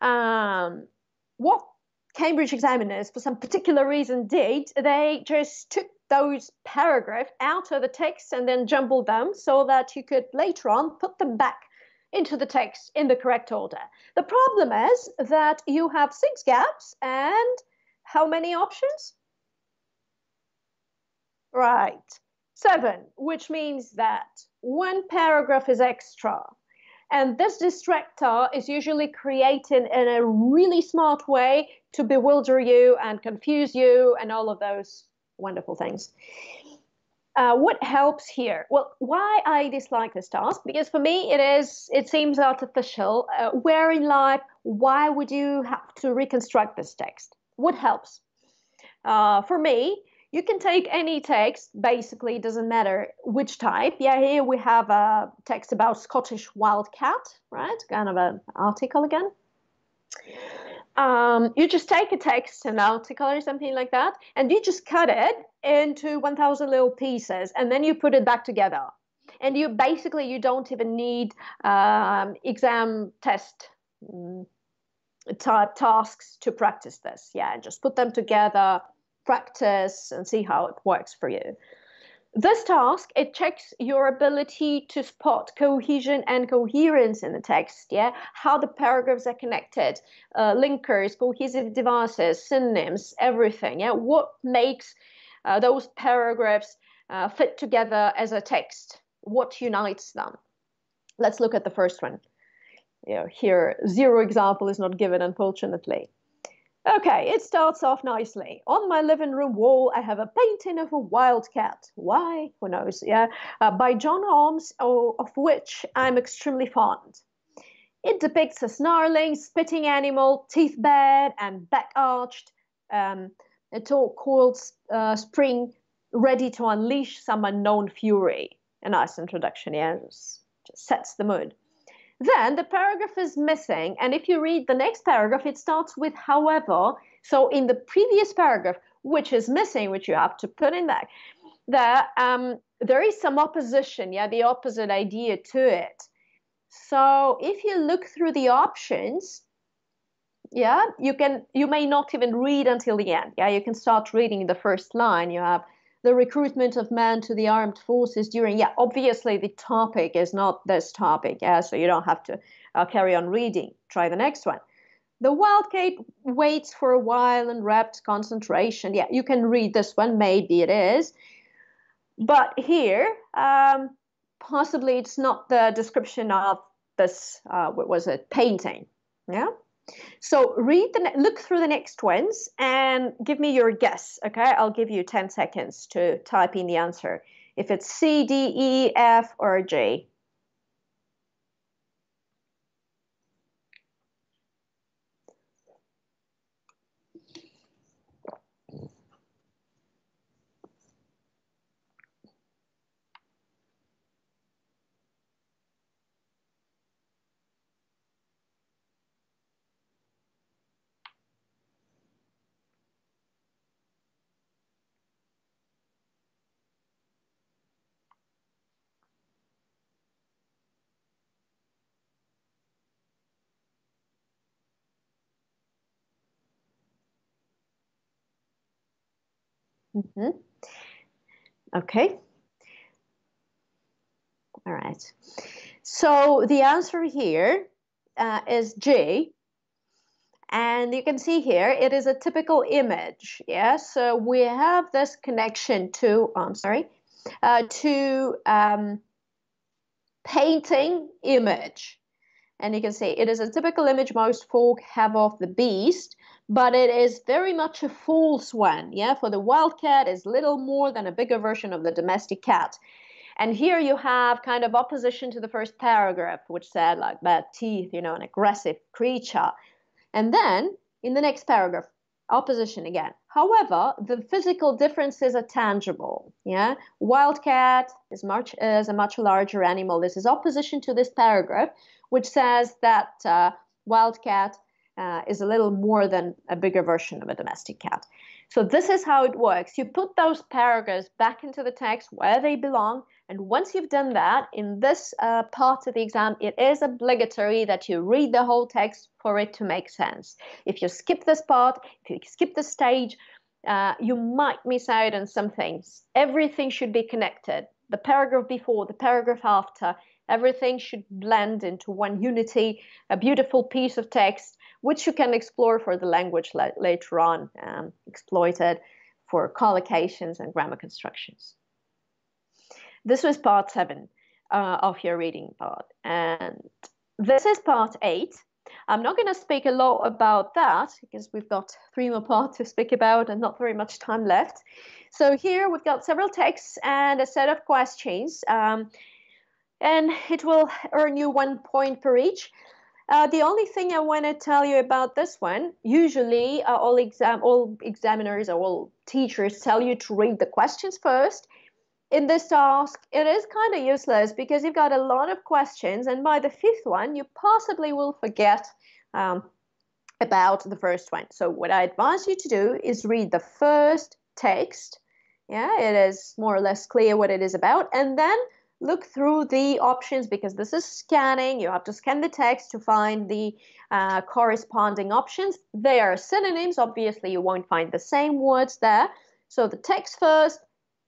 Um, what Cambridge examiners, for some particular reason, did, they just took those paragraphs out of the text and then jumbled them so that you could later on put them back into the text in the correct order. The problem is that you have six gaps and how many options? Right, seven, which means that one paragraph is extra. And this distractor is usually created in a really smart way to bewilder you and confuse you and all of those wonderful things. Uh, what helps here? Well, why I dislike this task? Because for me, it is it seems artificial. Uh, where in life, why would you have to reconstruct this text? What helps? Uh, for me, you can take any text, basically, it doesn't matter which type. Yeah, here we have a text about Scottish wildcat, right? Kind of an article again. Um, you just take a text, an article or something like that, and you just cut it into 1,000 little pieces, and then you put it back together. And you basically you don't even need um, exam test um, type tasks to practice this. Yeah, just put them together, practice and see how it works for you. This task, it checks your ability to spot cohesion and coherence in the text, yeah? How the paragraphs are connected, uh, linkers, cohesive devices, synonyms, everything, yeah? What makes uh, those paragraphs uh, fit together as a text? What unites them? Let's look at the first one. Know, here, zero example is not given, unfortunately. Okay, it starts off nicely. On my living room wall, I have a painting of a wildcat. Why? Who knows? Yeah, uh, by John Holmes, of which I'm extremely fond. It depicts a snarling, spitting animal, teeth bared and back arched, um, a tall, coiled uh, spring, ready to unleash some unknown fury. A nice introduction, yeah, just sets the mood. Then the paragraph is missing, and if you read the next paragraph, it starts with however. So in the previous paragraph, which is missing, which you have to put in there, there um, there is some opposition, yeah, the opposite idea to it. So if you look through the options, yeah, you can you may not even read until the end. Yeah, you can start reading the first line. You have the recruitment of men to the armed forces during. Yeah, obviously the topic is not this topic. Yeah, so you don't have to uh, carry on reading. Try the next one. The wildcat waits for a while and rapt concentration. Yeah, you can read this one. Maybe it is. But here, um, possibly it's not the description of this, uh, what was it, painting. Yeah. So read the look through the next ones and give me your guess. Okay, I'll give you 10 seconds to type in the answer. If it's C, D, E, F, or J. Mm-hmm. Okay. All right. So the answer here uh, is J. And you can see here, it is a typical image. Yes, so we have this connection to, oh, I'm sorry, uh, to um, painting image. And you can see it is a typical image most folk have of the beast but it is very much a false one. Yeah, for the wildcat is little more than a bigger version of the domestic cat. And here you have kind of opposition to the first paragraph, which said like bad teeth, you know, an aggressive creature. And then in the next paragraph, opposition again. However, the physical differences are tangible. Yeah, wildcat is much is a much larger animal. This is opposition to this paragraph, which says that uh, wildcat uh, is a little more than a bigger version of a domestic cat. So this is how it works. You put those paragraphs back into the text where they belong, and once you've done that, in this uh, part of the exam, it is obligatory that you read the whole text for it to make sense. If you skip this part, if you skip the stage, uh, you might miss out on some things. Everything should be connected. The paragraph before, the paragraph after, everything should blend into one unity, a beautiful piece of text which you can explore for the language la- later on, um, exploited for collocations and grammar constructions. This was part seven uh, of your reading part, and this is part eight. I'm not going to speak a lot about that because we've got three more parts to speak about and not very much time left. So here we've got several texts and a set of questions. Um, and it will earn you one point per each. Uh, the only thing I want to tell you about this one, usually uh, all exam all examiners or all teachers tell you to read the questions first. In this task, it is kind of useless because you've got a lot of questions, and by the fifth one, you possibly will forget um, about the first one. So, what I advise you to do is read the first text. Yeah, it is more or less clear what it is about, and then look through the options because this is scanning. You have to scan the text to find the uh, corresponding options. They are synonyms. Obviously, you won't find the same words there. So the text first,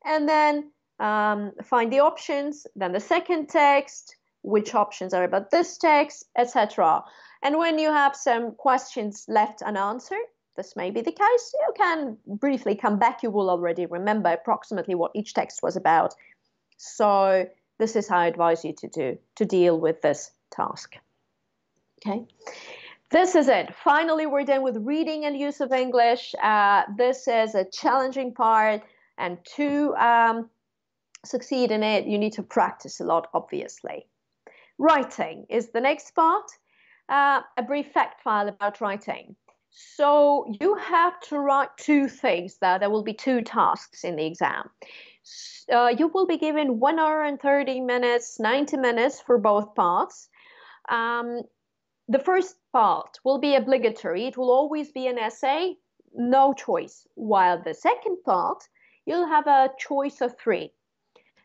and then um, find the options, then the second text, which options are about this text, etc. And when you have some questions left unanswered, this may be the case, you can briefly come back. You will already remember approximately what each text was about. So this is how I advise you to do to deal with this task. Okay. This is it. Finally, we're done with reading and use of English. Uh, this is a challenging part, and to um, succeed in it, you need to practice a lot, obviously. Writing is the next part. Uh, a brief fact file about writing. So you have to write two things. That there will be two tasks in the exam uh, you will be given 1 hour and 30 minutes, 90 minutes for both parts. um, the first part will be obligatory. It will always be an essay, no choice. While the second part, you'll have a choice of three.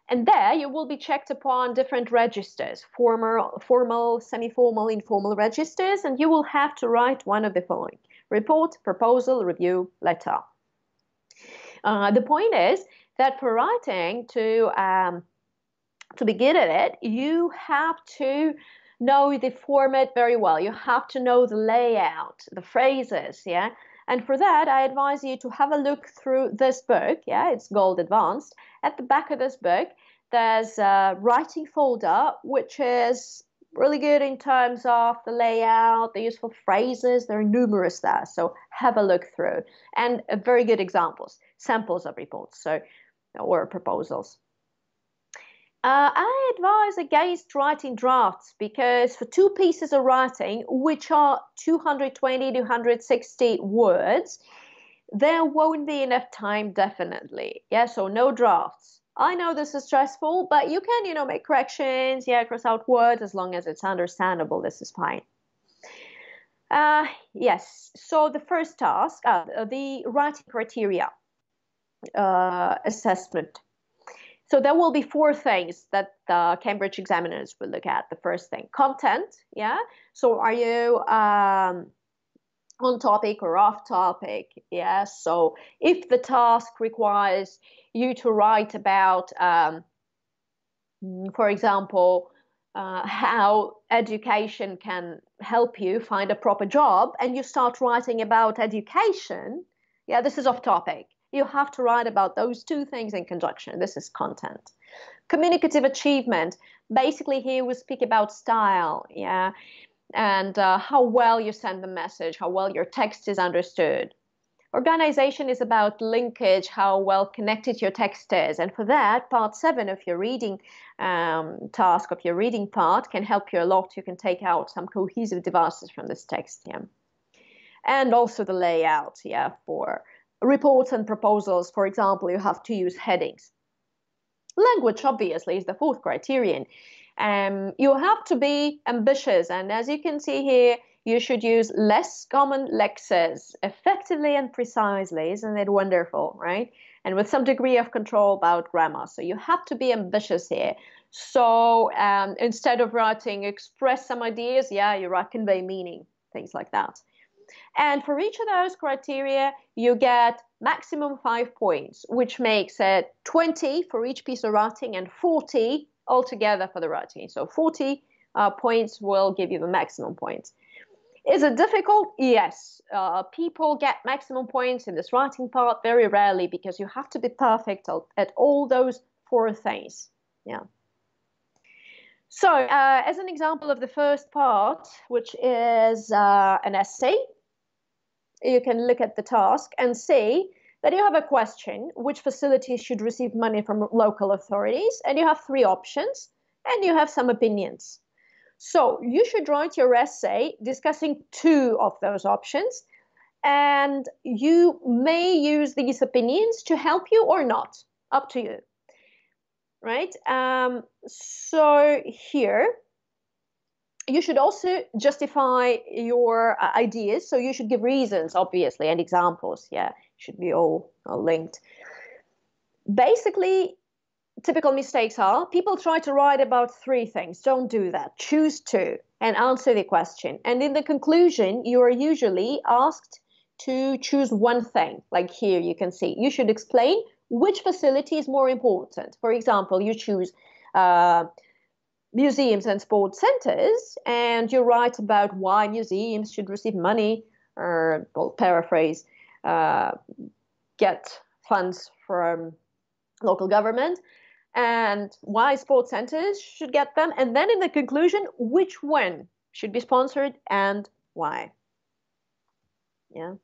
And there you will be checked upon different registers, formal, formal, semi-formal, informal registers, and you will have to write one of the following. Report, proposal, review, letter. Uh, the point is that for writing to um, to begin at it, you have to know the format very well. You have to know the layout, the phrases, yeah. And for that, I advise you to have a look through this book. Yeah, it's Gold Advanced. At the back of this book, there's a writing folder, which is really good in terms of the layout, the useful phrases. There are numerous there, so have a look through. And uh, very good examples, samples of reports, so or proposals. Uh, I advise against writing drafts because for two pieces of writing, which are 220 to 160 words, there won't be enough time, definitely. Yeah, so no drafts. I know this is stressful, but you can, you know, make corrections, yeah, cross out words as long as it's understandable. This is fine. Uh, yes, so the first task, uh, the writing criteria uh, assessment. So there will be four things that the Cambridge examiners will look at. The first thing, content, yeah. So are you um, on topic or off topic? Yeah. So if the task requires you to write about, um, for example, uh, how education can help you find a proper job, and you start writing about education, yeah, this is off topic. You have to write about those two things in conjunction. This is content. Communicative achievement. Basically, here we speak about style, yeah, and uh, how well you send the message, how well your text is understood. Organization is about linkage, how well connected your text is. And for that, part seven of your reading um, task, of your reading part, can help you a lot. You can take out some cohesive devices from this text, yeah. And also the layout, yeah, for reports and proposals. For example, you have to use headings. Language, obviously, is the fourth criterion. Um, you have to be ambitious, and as you can see here, you should use less common lexis effectively and precisely. Isn't it wonderful, right? And with some degree of control about grammar. So you have to be ambitious here. So um, instead of writing express some ideas, yeah, you write convey meaning, things like that. And for each of those criteria, you get maximum five points, which makes it 20 for each piece of writing and 40 altogether for the writing. So 40 uh, points will give you the maximum points. Is it difficult? Yes. Uh, people get maximum points in this writing part very rarely because you have to be perfect at all those four things. Yeah. So, uh, as an example of the first part, which is uh, an essay, you can look at the task and see that you have a question which facilities should receive money from local authorities, and you have three options, and you have some opinions. So you should write your essay discussing two of those options, and you may use these opinions to help you or not. Up to you. Right? Um, so here, you should also justify your uh, ideas. So you should give reasons, obviously, and examples. Yeah, should be all, all linked. Basically, typical mistakes are people try to write about three things. Don't do that. Choose two and answer the question. And in the conclusion, you are usually asked to choose one thing. Like here, you can see you should explain which facility is more important. For example, you choose uh, museums and sports centers, and you write about why museums should receive money, or paraphrase, uh, get funds from local government and why sports centers should get them, and then in the conclusion, which one should be sponsored and why. Yeah.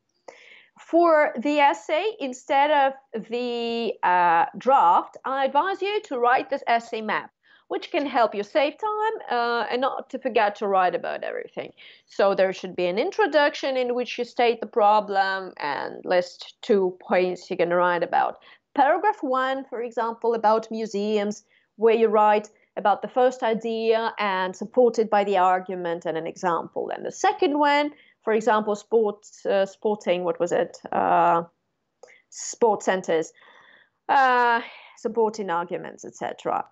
For the essay, instead of the uh, draft, I advise you to write this essay map, which can help you save time uh, and not to forget to write about everything. So there should be an introduction in which you state the problem and list two points going to write about paragraph one, for example, about museums, where you write about the first idea and supported by the argument and an example. And the second one, for example, sports, uh, sporting, what was it? Uh, sports centers, uh, supporting arguments, etc.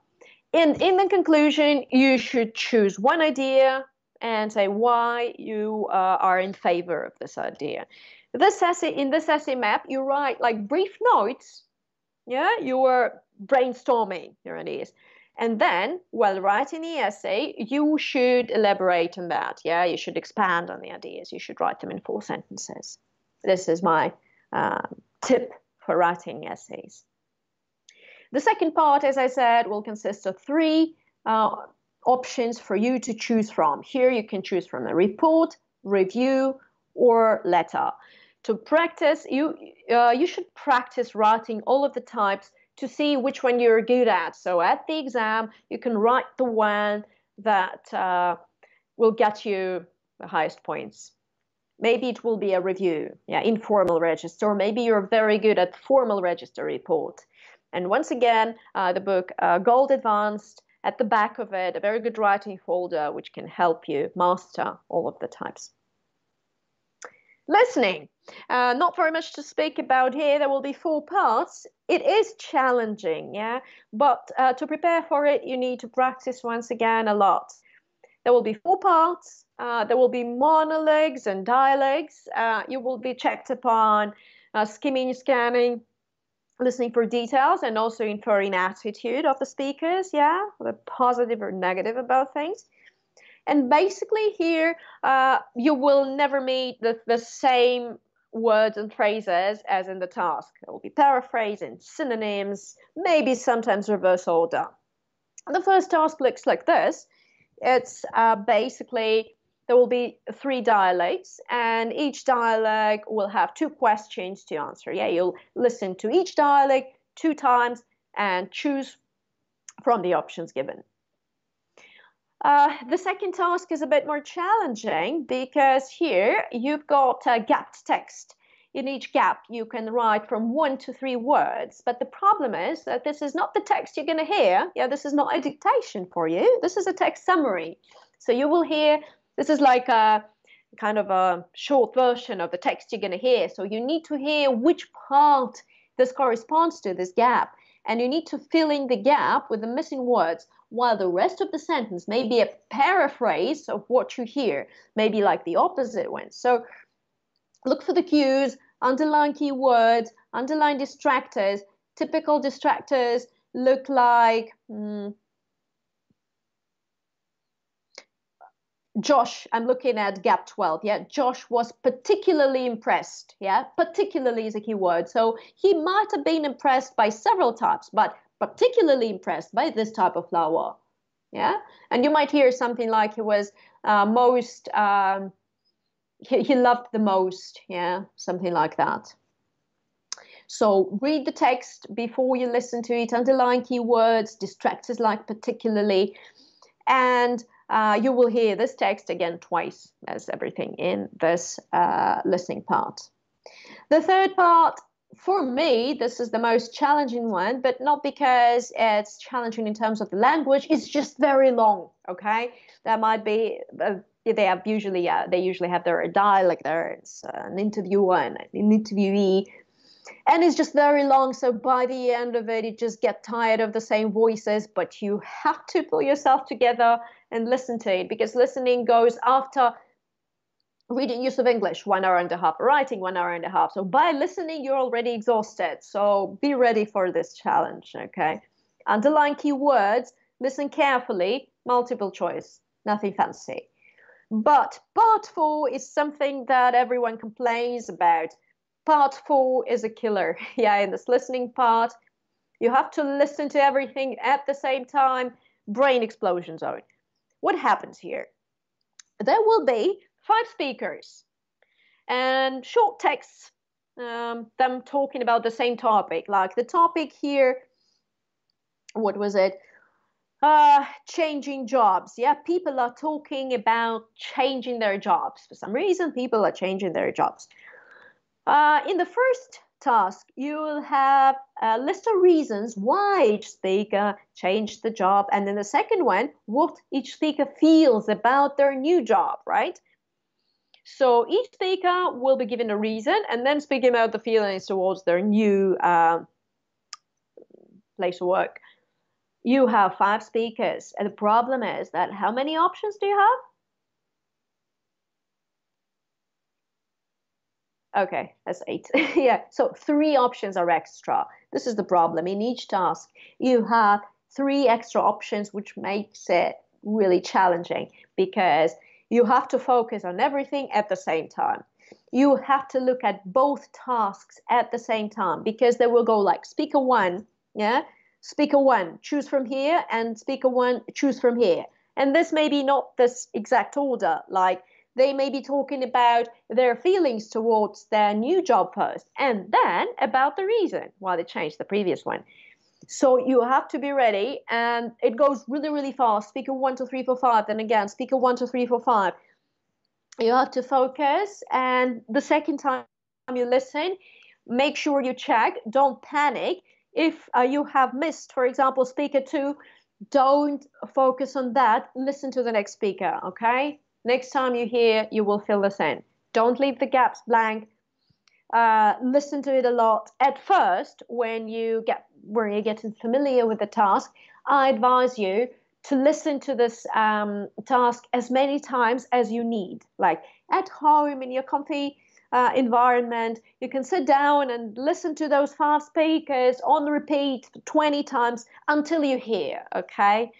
In, in the conclusion, you should choose one idea and say why you uh, are in favor of this idea. This essay, in this essay map, you write like brief notes. Yeah, you are brainstorming your ideas. And then, while writing the essay, you should elaborate on that. Yeah, you should expand on the ideas. You should write them in four sentences. This is my uh, tip for writing essays. The second part, as I said, will consist of three uh, options for you to choose from. Here you can choose from a report, review, or letter. To practice, you uh, you should practice writing all of the types to see which one you're good at. So at the exam, you can write the one that uh, will get you the highest points. Maybe it will be a review, yeah, informal register, maybe you're very good at formal register report. And once again, uh, the book uh, Gold Advanced, at the back of it, a very good writing folder which can help you master all of the types. Listening. Uh, not very much to speak about here. There will be four parts. It is challenging, yeah, but uh, to prepare for it, you need to practice once again a lot. There will be four parts. Uh, there will be monologues and dialogues. Uh, you will be checked upon uh, skimming, scanning, listening for details, and also inferring attitude of the speakers, yeah, the positive or negative about things. And basically, here uh, you will never meet the, the same words and phrases as in the task. It will be paraphrasing, synonyms, maybe sometimes reverse order. The first task looks like this. It's uh, basically there will be three dialects, and each dialect will have two questions to answer. Yeah, you'll listen to each dialect two times and choose from the options given. Uh, the second task is a bit more challenging because here you've got a gapped text. In each gap, you can write from one to three words. But the problem is that this is not the text you're going to hear. Yeah, this is not a dictation for you. This is a text summary. So you will hear, this is like a kind of a short version of the text you're going to hear. So you need to hear which part this corresponds to, this gap. And you need to fill in the gap with the missing words while the rest of the sentence may be a paraphrase of what you hear, maybe like the opposite one. So look for the cues, underline keywords, underline distractors. Typical distractors look like hmm, Josh, I'm looking at gap 12. Yeah, Josh was particularly impressed. Yeah, particularly is a keyword. So he might have been impressed by several types, but particularly impressed by this type of flower. Yeah, and you might hear something like he was uh, most, um, he, he loved the most. Yeah, something like that. So read the text before you listen to it, underline keywords, distractors like particularly, and uh, you will hear this text again twice as everything in this uh, listening part. The third part for me, this is the most challenging one, but not because it's challenging in terms of the language. It's just very long. Okay, that might be. Uh, they have usually uh, they usually have their dialect there. It's uh, an interviewer and an interviewee, and it's just very long. So by the end of it, you just get tired of the same voices. But you have to pull yourself together and listen to it because listening goes after reading use of English, one hour and a half, writing one hour and a half. So by listening, you're already exhausted. So be ready for this challenge, okay? Underline keywords, listen carefully, multiple choice, nothing fancy. But part four is something that everyone complains about. Part four is a killer. Yeah, in this listening part, you have to listen to everything at the same time. Brain explosion zone. What happens here? There will be five speakers and short texts, um, them talking about the same topic. Like the topic here, what was it? Uh, changing jobs. Yeah, people are talking about changing their jobs. For some reason, people are changing their jobs. Uh, in the first task, you will have a list of reasons why each speaker changed the job. And then the second one, what each speaker feels about their new job, right? So each speaker will be given a reason and then speaking about the feelings towards their new uh, place of work. You have five speakers, and the problem is that how many options do you have? Okay, that's eight. yeah, so three options are extra. This is the problem. In each task, you have three extra options, which makes it really challenging because you have to focus on everything at the same time. You have to look at both tasks at the same time because they will go like speaker one, yeah, speaker one, choose from here, and speaker one, choose from here. And this may be not this exact order, like they may be talking about their feelings towards their new job post and then about the reason why they changed the previous one. So you have to be ready, and it goes really, really fast. Speaker one, two, three, four, five. Then again, speaker one, two, three, four, five. You have to focus, and the second time you listen, make sure you check. Don't panic. If uh, you have missed, for example, speaker two, don't focus on that. Listen to the next speaker. Okay. Next time you hear, you will fill this in. Don't leave the gaps blank. Uh, listen to it a lot. At first, when you get when you're getting familiar with the task, I advise you to listen to this um, task as many times as you need. Like at home in your comfy uh, environment, you can sit down and listen to those five speakers on repeat 20 times until you hear. Okay,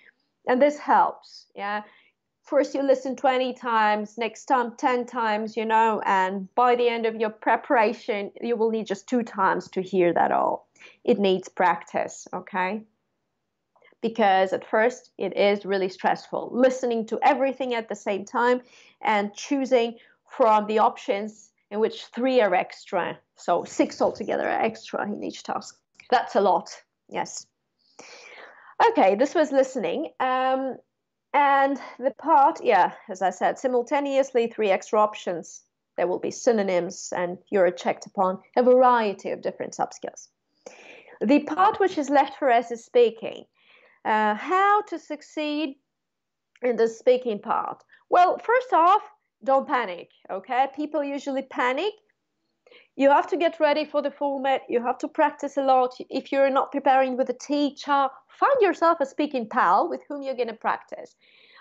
and this helps. Yeah, first you listen 20 times, next time 10 times, you know, and by the end of your preparation, you will need just two times to hear that all. It needs practice, okay? Because at first it is really stressful listening to everything at the same time and choosing from the options in which three are extra. So six altogether are extra in each task. That's a lot, yes. Okay, this was listening. Um, and the part, yeah, as I said, simultaneously three extra options. There will be synonyms, and you're checked upon a variety of different subskills. The part which is left for us is speaking. Uh, how to succeed in the speaking part? Well, first off, don't panic, okay? People usually panic. You have to get ready for the format. You have to practice a lot. If you're not preparing with a teacher, find yourself a speaking pal with whom you're going to practice.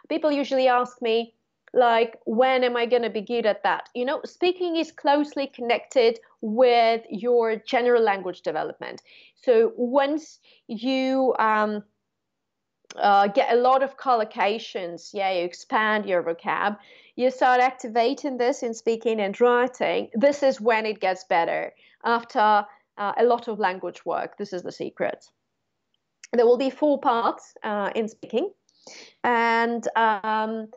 People usually ask me, like, when am I going to be good at that? You know, speaking is closely connected with your general language development. So once you um, uh, get a lot of collocations, yeah, you expand your vocab, you start activating this in speaking and writing. This is when it gets better after uh, a lot of language work. This is the secret. There will be four parts uh, in speaking. And um,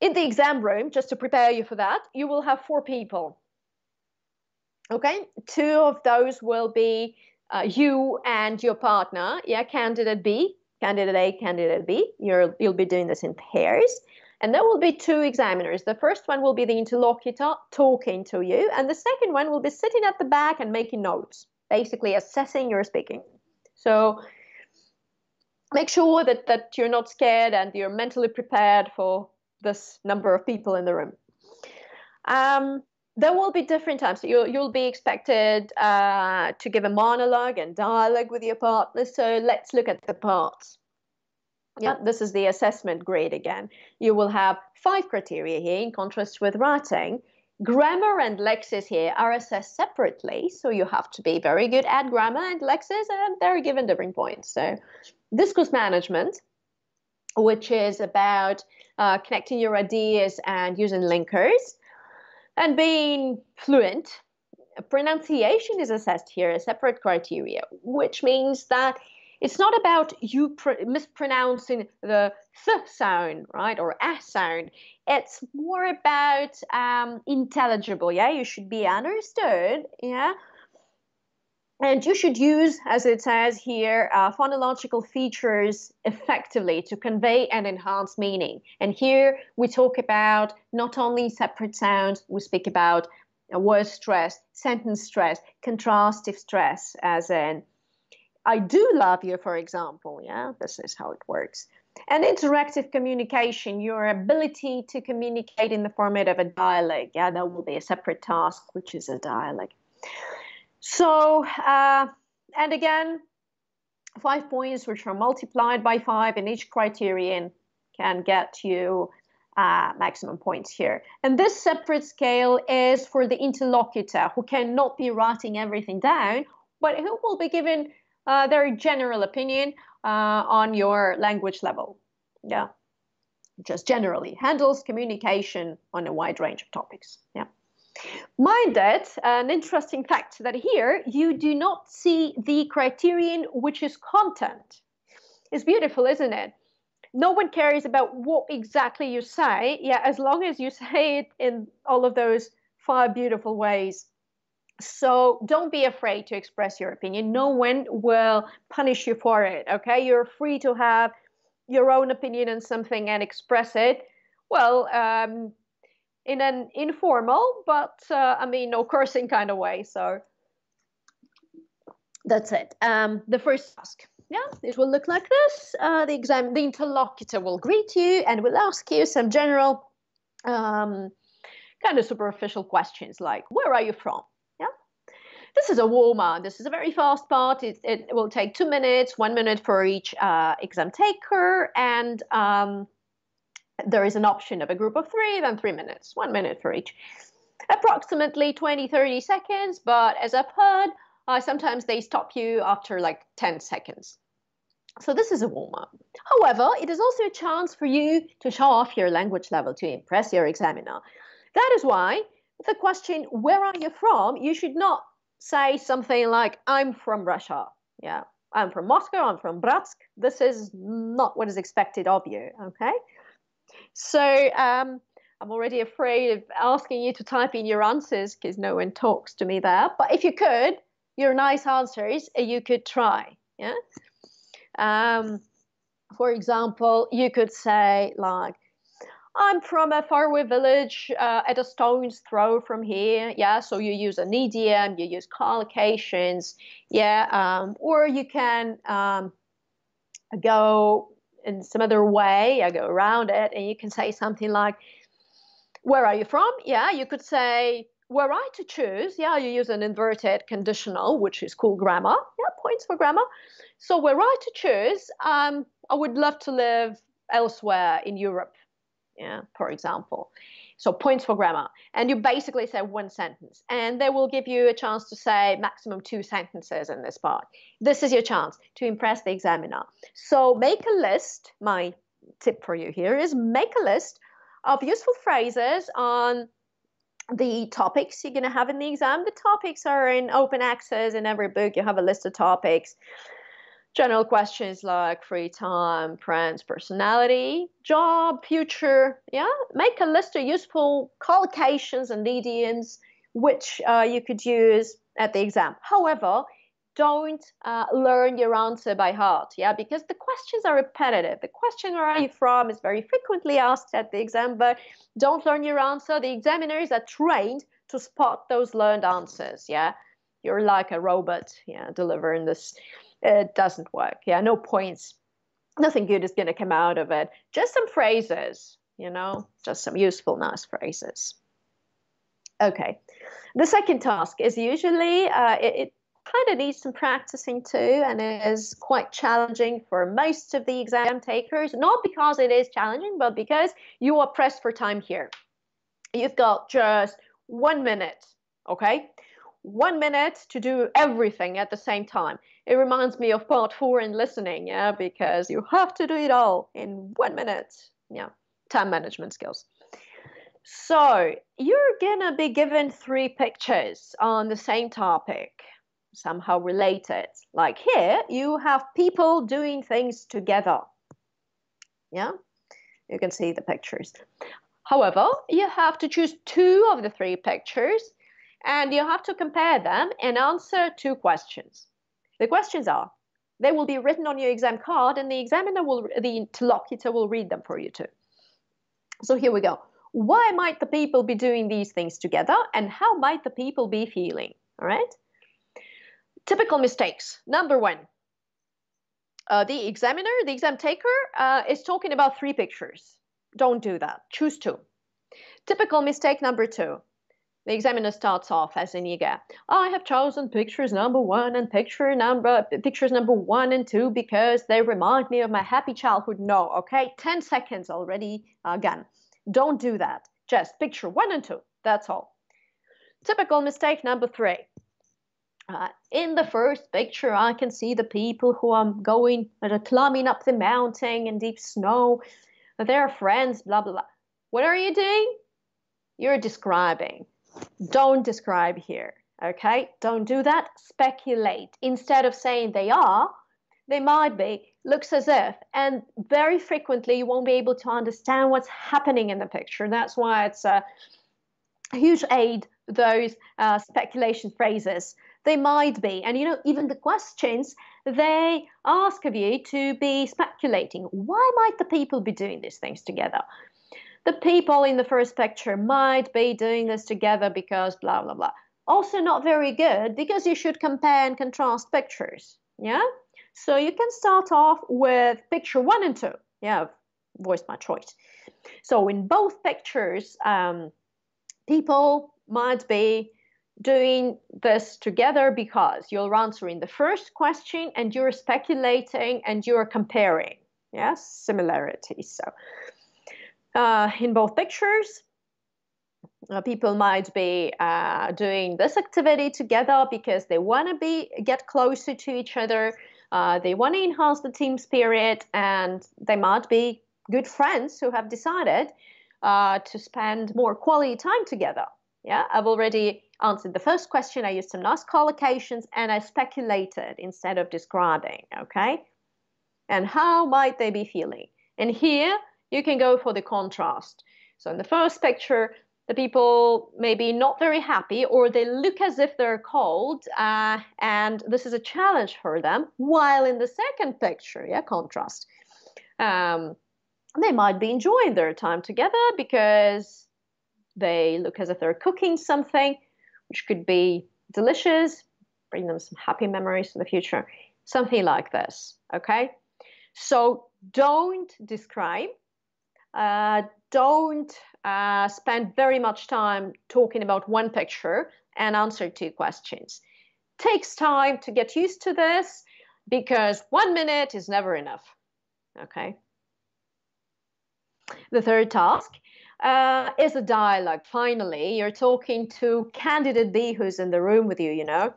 in the exam room, just to prepare you for that, you will have four people. Okay, two of those will be uh, you and your partner. Yeah, candidate B, candidate A, candidate B. You're, you'll be doing this in pairs. And there will be two examiners. The first one will be the interlocutor talking to you, and the second one will be sitting at the back and making notes, basically assessing your speaking. So make sure that, that you're not scared and you're mentally prepared for this number of people in the room. Um, there will be different times. You'll, you'll be expected uh, to give a monologue and dialogue with your partner. So let's look at the parts. Yeah, this is the assessment grade again. You will have five criteria here in contrast with writing. Grammar and lexis here are assessed separately, so you have to be very good at grammar and lexis, and they're given different points. So discourse management, which is about uh, connecting your ideas and using linkers and being fluent. Pronunciation is assessed here as separate criteria, which means that it's not about you pr- mispronouncing the th sound, right, or s sound. It's more about um, intelligible. Yeah, you should be understood. Yeah, and you should use, as it says here, uh, phonological features effectively to convey and enhance meaning. And here we talk about not only separate sounds, we speak about word stress, sentence stress, contrastive stress, as in, I do love you, for example. Yeah, this is how it works. And interactive communication, your ability to communicate in the format of a dialogue. Yeah, that will be a separate task, which is a dialogue. So, uh, and again, five points which are multiplied by five, in each criterion can get you uh, maximum points here. And this separate scale is for the interlocutor who cannot be writing everything down, but who will be given uh, their general opinion uh, on your language level. Yeah, just generally handles communication on a wide range of topics. Yeah. Mind that an interesting fact that here you do not see the criterion which is content. It's beautiful, isn't it? No one cares about what exactly you say, yeah, as long as you say it in all of those five beautiful ways. So don't be afraid to express your opinion. No one will punish you for it, okay? You're free to have your own opinion on something and express it. Well, um, in an informal, but uh, I mean, no cursing kind of way. So that's it. Um, the first task. Yeah, it will look like this. Uh, the exam, the interlocutor will greet you and will ask you some general, um, kind of superficial questions like, "Where are you from?" Yeah, this is a warm up. This is a very fast part. It, it will take two minutes, one minute for each uh, exam taker, and um, there is an option of a group of three, then three minutes, one minute for each. Approximately 20, 30 seconds, but as I've heard, uh, sometimes they stop you after like 10 seconds. So this is a warm up. However, it is also a chance for you to show off your language level to impress your examiner. That is why the question, where are you from? You should not say something like, I'm from Russia. Yeah, I'm from Moscow, I'm from Bratsk. This is not what is expected of you, okay? So um, I'm already afraid of asking you to type in your answers because no one talks to me there. But if you could, your nice answers, uh, you could try. Yeah. Um, for example, you could say like, I'm from a faraway village uh, at a stone's throw from here. Yeah, so you use an idiom, you use collocations. Yeah, um, or you can um, go in some other way. I go around it, and you can say something like, "Where are you from?" Yeah, you could say, "Were I to choose?" Yeah, you use an inverted conditional, which is cool grammar. Yeah, points for grammar. So, were I to choose, um, I would love to live elsewhere in Europe. Yeah, for example. So points for grammar. And you basically say one sentence. And they will give you a chance to say maximum two sentences in this part. This is your chance to impress the examiner. So make a list. My tip for you here is make a list of useful phrases on the topics you're going to have in the exam. The topics are in open access in every book. You have a list of topics general questions like free time, friends, personality, job, future. Yeah, make a list of useful collocations and idioms which uh, you could use at the exam. However, don't uh, learn your answer by heart, yeah, because the questions are repetitive. The question where are you from is very frequently asked at the exam, but don't learn your answer. The examiners are trained to spot those learned answers, yeah. You're like a robot, yeah, delivering this it doesn't work. Yeah, no points. Nothing good is going to come out of it. Just some phrases, you know, just some useful, nice phrases. Okay. The second task is usually, uh, it, it kind of needs some practicing too, and it is quite challenging for most of the exam takers, not because it is challenging, but because you are pressed for time here. You've got just one minute, okay? One minute to do everything at the same time it reminds me of part four in listening, yeah, because you have to do it all in one minute. Yeah, time management skills. So you're gonna be given three pictures on the same topic, somehow related. Like here, you have people doing things together. Yeah, you can see the pictures. However, you have to choose two of the three pictures and you have to compare them and answer two questions. The questions are, they will be written on your exam card and the examiner will, the interlocutor will read them for you too. So here we go. why might the people be doing these things together and how might the people be feeling? All right. Typical mistakes. Number one, uh, the examiner, the exam taker, uh, is talking about three pictures. Don't do that. Choose two. Typical mistake number two. The examiner starts off as an eager. I have chosen pictures number one and picture number pictures number one and two because they remind me of my happy childhood. No, okay, ten seconds already uh, gone. Don't do that. Just picture one and two. That's all. Typical mistake number three. Uh, in the first picture, I can see the people who are going, uh, climbing up the mountain in deep snow. They're friends, blah, blah, blah. What are you doing? You're describing. Don't describe here, okay? Don't do that. Speculate. Instead of saying they are, they might be, looks as if, and very frequently you won't be able to understand what's happening in the picture. That's why it's a huge aid, those uh, speculation phrases. They might be. And you know, even the questions, they ask of you to be speculating. Why might the people be doing these things together? The people in the first picture might be doing this together because blah blah blah. Also not very good because you should compare and contrast pictures yeah? So you can start off with picture one and two. Yeah I've my choice. So in both pictures um, people might be doing this together because you're answering the first question and you're speculating and you're comparing yes similarities so uh, in both pictures. Uh, people might be uh, doing this activity together because they want to be get closer to each other. Uh, they want to enhance the team spirit, and they might be good friends who have decided uh, to spend more quality time together. Yeah, I've already answered the first question. I used some nice collocations and I speculated instead of describing. Okay, and how might they be feeling? And here you can go for the contrast. So in the first picture, the people may be not very happy or they look as if they're cold uh, and this is a challenge for them while in the second picture yeah contrast um, they might be enjoying their time together because they look as if they're cooking something which could be delicious bring them some happy memories in the future something like this okay so don't describe uh, don't uh, spend very much time talking about one picture and answer two questions. Takes time to get used to this because one minute is never enough. Okay. The third task uh, is a dialogue. Finally, you're talking to candidate B who's in the room with you, you know,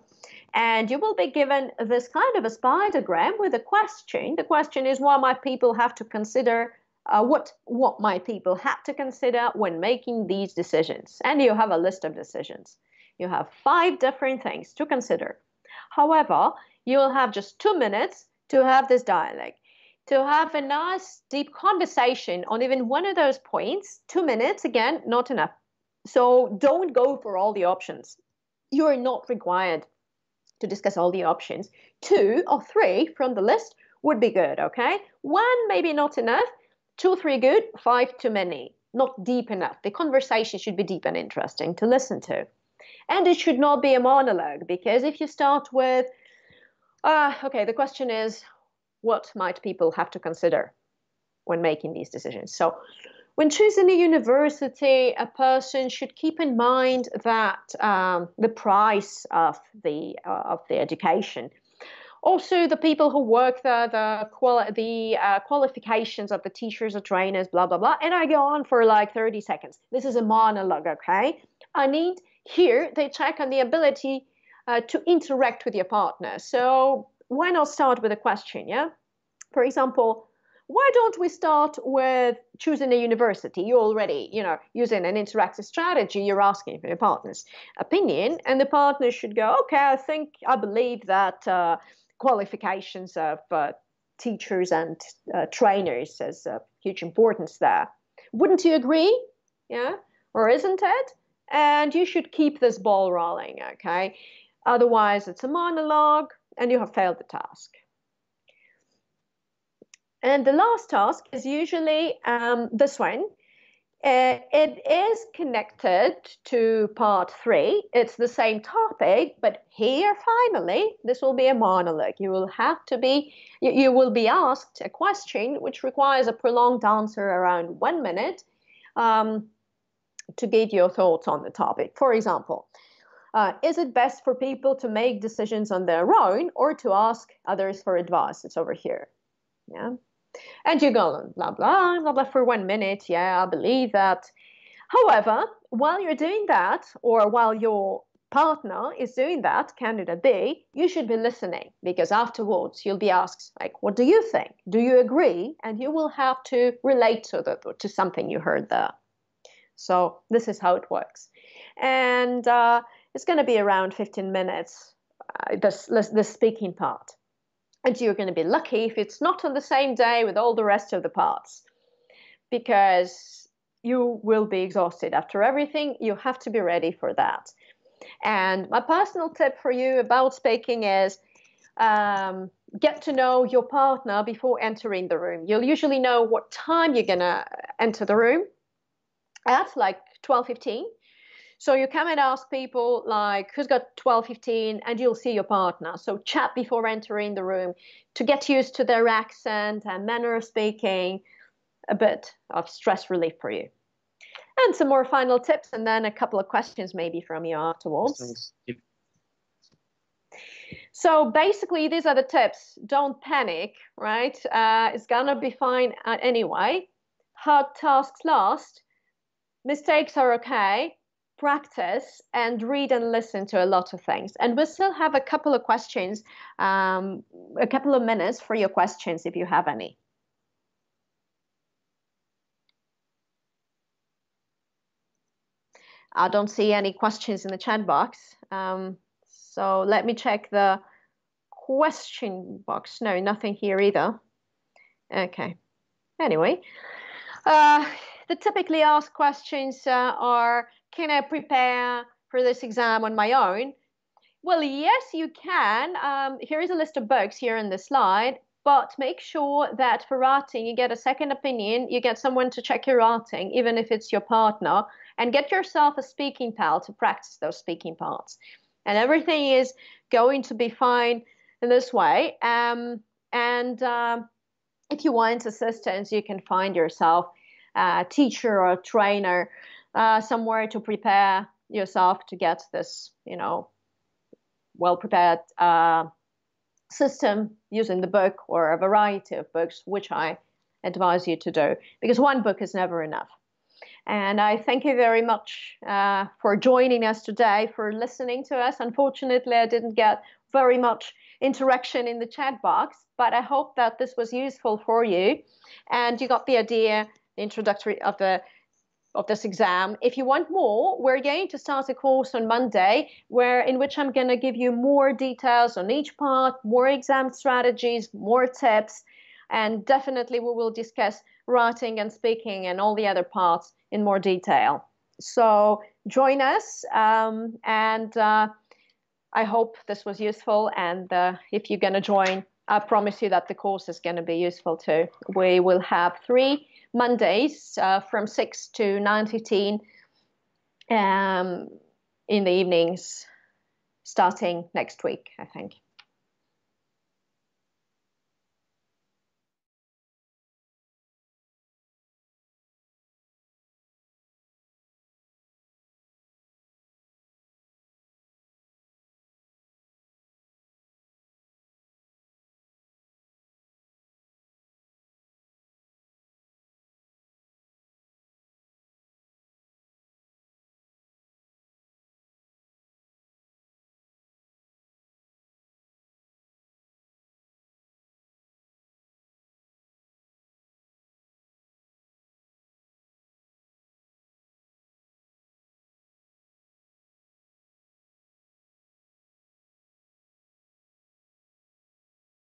and you will be given this kind of a spidergram with a question. The question is, why might people have to consider uh, what what might people have to consider when making these decisions. And you have a list of decisions. You have five different things to consider. However you will have just two minutes to have this dialogue to have a nice deep conversation on even one of those points. Two minutes again not enough. So don't go for all the options. You are not required to discuss all the options. Two or three from the list would be good okay? One maybe not enough two, three good, five too many, not deep enough. The conversation should be deep and interesting to listen to. And it should not be a monologue because if you start with, uh, okay, the question is, what might people have to consider when making these decisions? So, when choosing a university, a person should keep in mind that um, the price of the uh, of the education also the people who work there, the quali- the uh, qualifications of the teachers or trainers, blah blah blah, and I go on for like 30 seconds. This is a monologue, okay? I need here they check on the ability uh, to interact with your partner. So why not start with a question? Yeah, for example. Why don't we start with choosing a university? You already, you know, using an interactive strategy. You're asking for your partner's opinion, and the partner should go, "Okay, I think I believe that uh, qualifications of uh, teachers and uh, trainers as a huge importance there. Wouldn't you agree? Yeah, or isn't it? And you should keep this ball rolling, okay? Otherwise, it's a monologue and you have failed the task. And the last task is usually um, this one. Uh, it is connected to part three. It's the same topic, but here finally, this will be a monologue. You will have to be, you, you will be asked a question which requires a prolonged answer around one minute um, to give your thoughts on the topic. For example, uh, is it best for people to make decisions on their own or to ask others for advice? It's over here. Yeah. And you go blah, blah, blah, blah for one minute. Yeah, I believe that. However, while you're doing that, or while your partner is doing that, candidate B, you should be listening because afterwards you'll be asked, like, what do you think? Do you agree? And you will have to relate to, the, to something you heard there. So this is how it works. And uh, it's going to be around 15 minutes, uh, this, this speaking part. And you're going to be lucky if it's not on the same day with all the rest of the parts because you will be exhausted after everything. You have to be ready for that. And my personal tip for you about speaking is um, get to know your partner before entering the room. You'll usually know what time you're going to enter the room at, like 12 15. So you come and ask people like who's got 12, 15, and you'll see your partner. So chat before entering the room to get used to their accent and manner of speaking, a bit of stress relief for you. And some more final tips, and then a couple of questions maybe from you afterwards. So basically, these are the tips. Don't panic, right? Uh, it's gonna be fine anyway. Hard tasks last. Mistakes are okay practice and read and listen to a lot of things. And we still have a couple of questions, um, a couple of minutes for your questions if you have any. I don't see any questions in the chat box. Um, so let me check the question box. No, nothing here either. Okay. Anyway, uh, the typically asked questions uh, are can I prepare for this exam on my own? Well, yes, you can. Um, here is a list of books here in the slide, but make sure that for writing, you get a second opinion, you get someone to check your writing, even if it's your partner, and get yourself a speaking pal to practice those speaking parts. And everything is going to be fine in this way. Um, and um, if you want assistance, you can find yourself a teacher or a trainer uh, somewhere to prepare yourself to get this, you know, well prepared uh, system using the book or a variety of books, which I advise you to do, because one book is never enough. And I thank you very much uh, for joining us today, for listening to us. Unfortunately, I didn't get very much interaction in the chat box, but I hope that this was useful for you and you got the idea, the introductory of the of this exam. If you want more, we're going to start a course on Monday where in which I'm going to give you more details on each part, more exam strategies, more tips, and definitely we will discuss writing and speaking and all the other parts in more detail. So join us, um, and uh, I hope this was useful. And uh, if you're going to join, I promise you that the course is going to be useful too. We will have three Mondays uh, from 6 to 9.15 um, in the evenings starting next week, I think.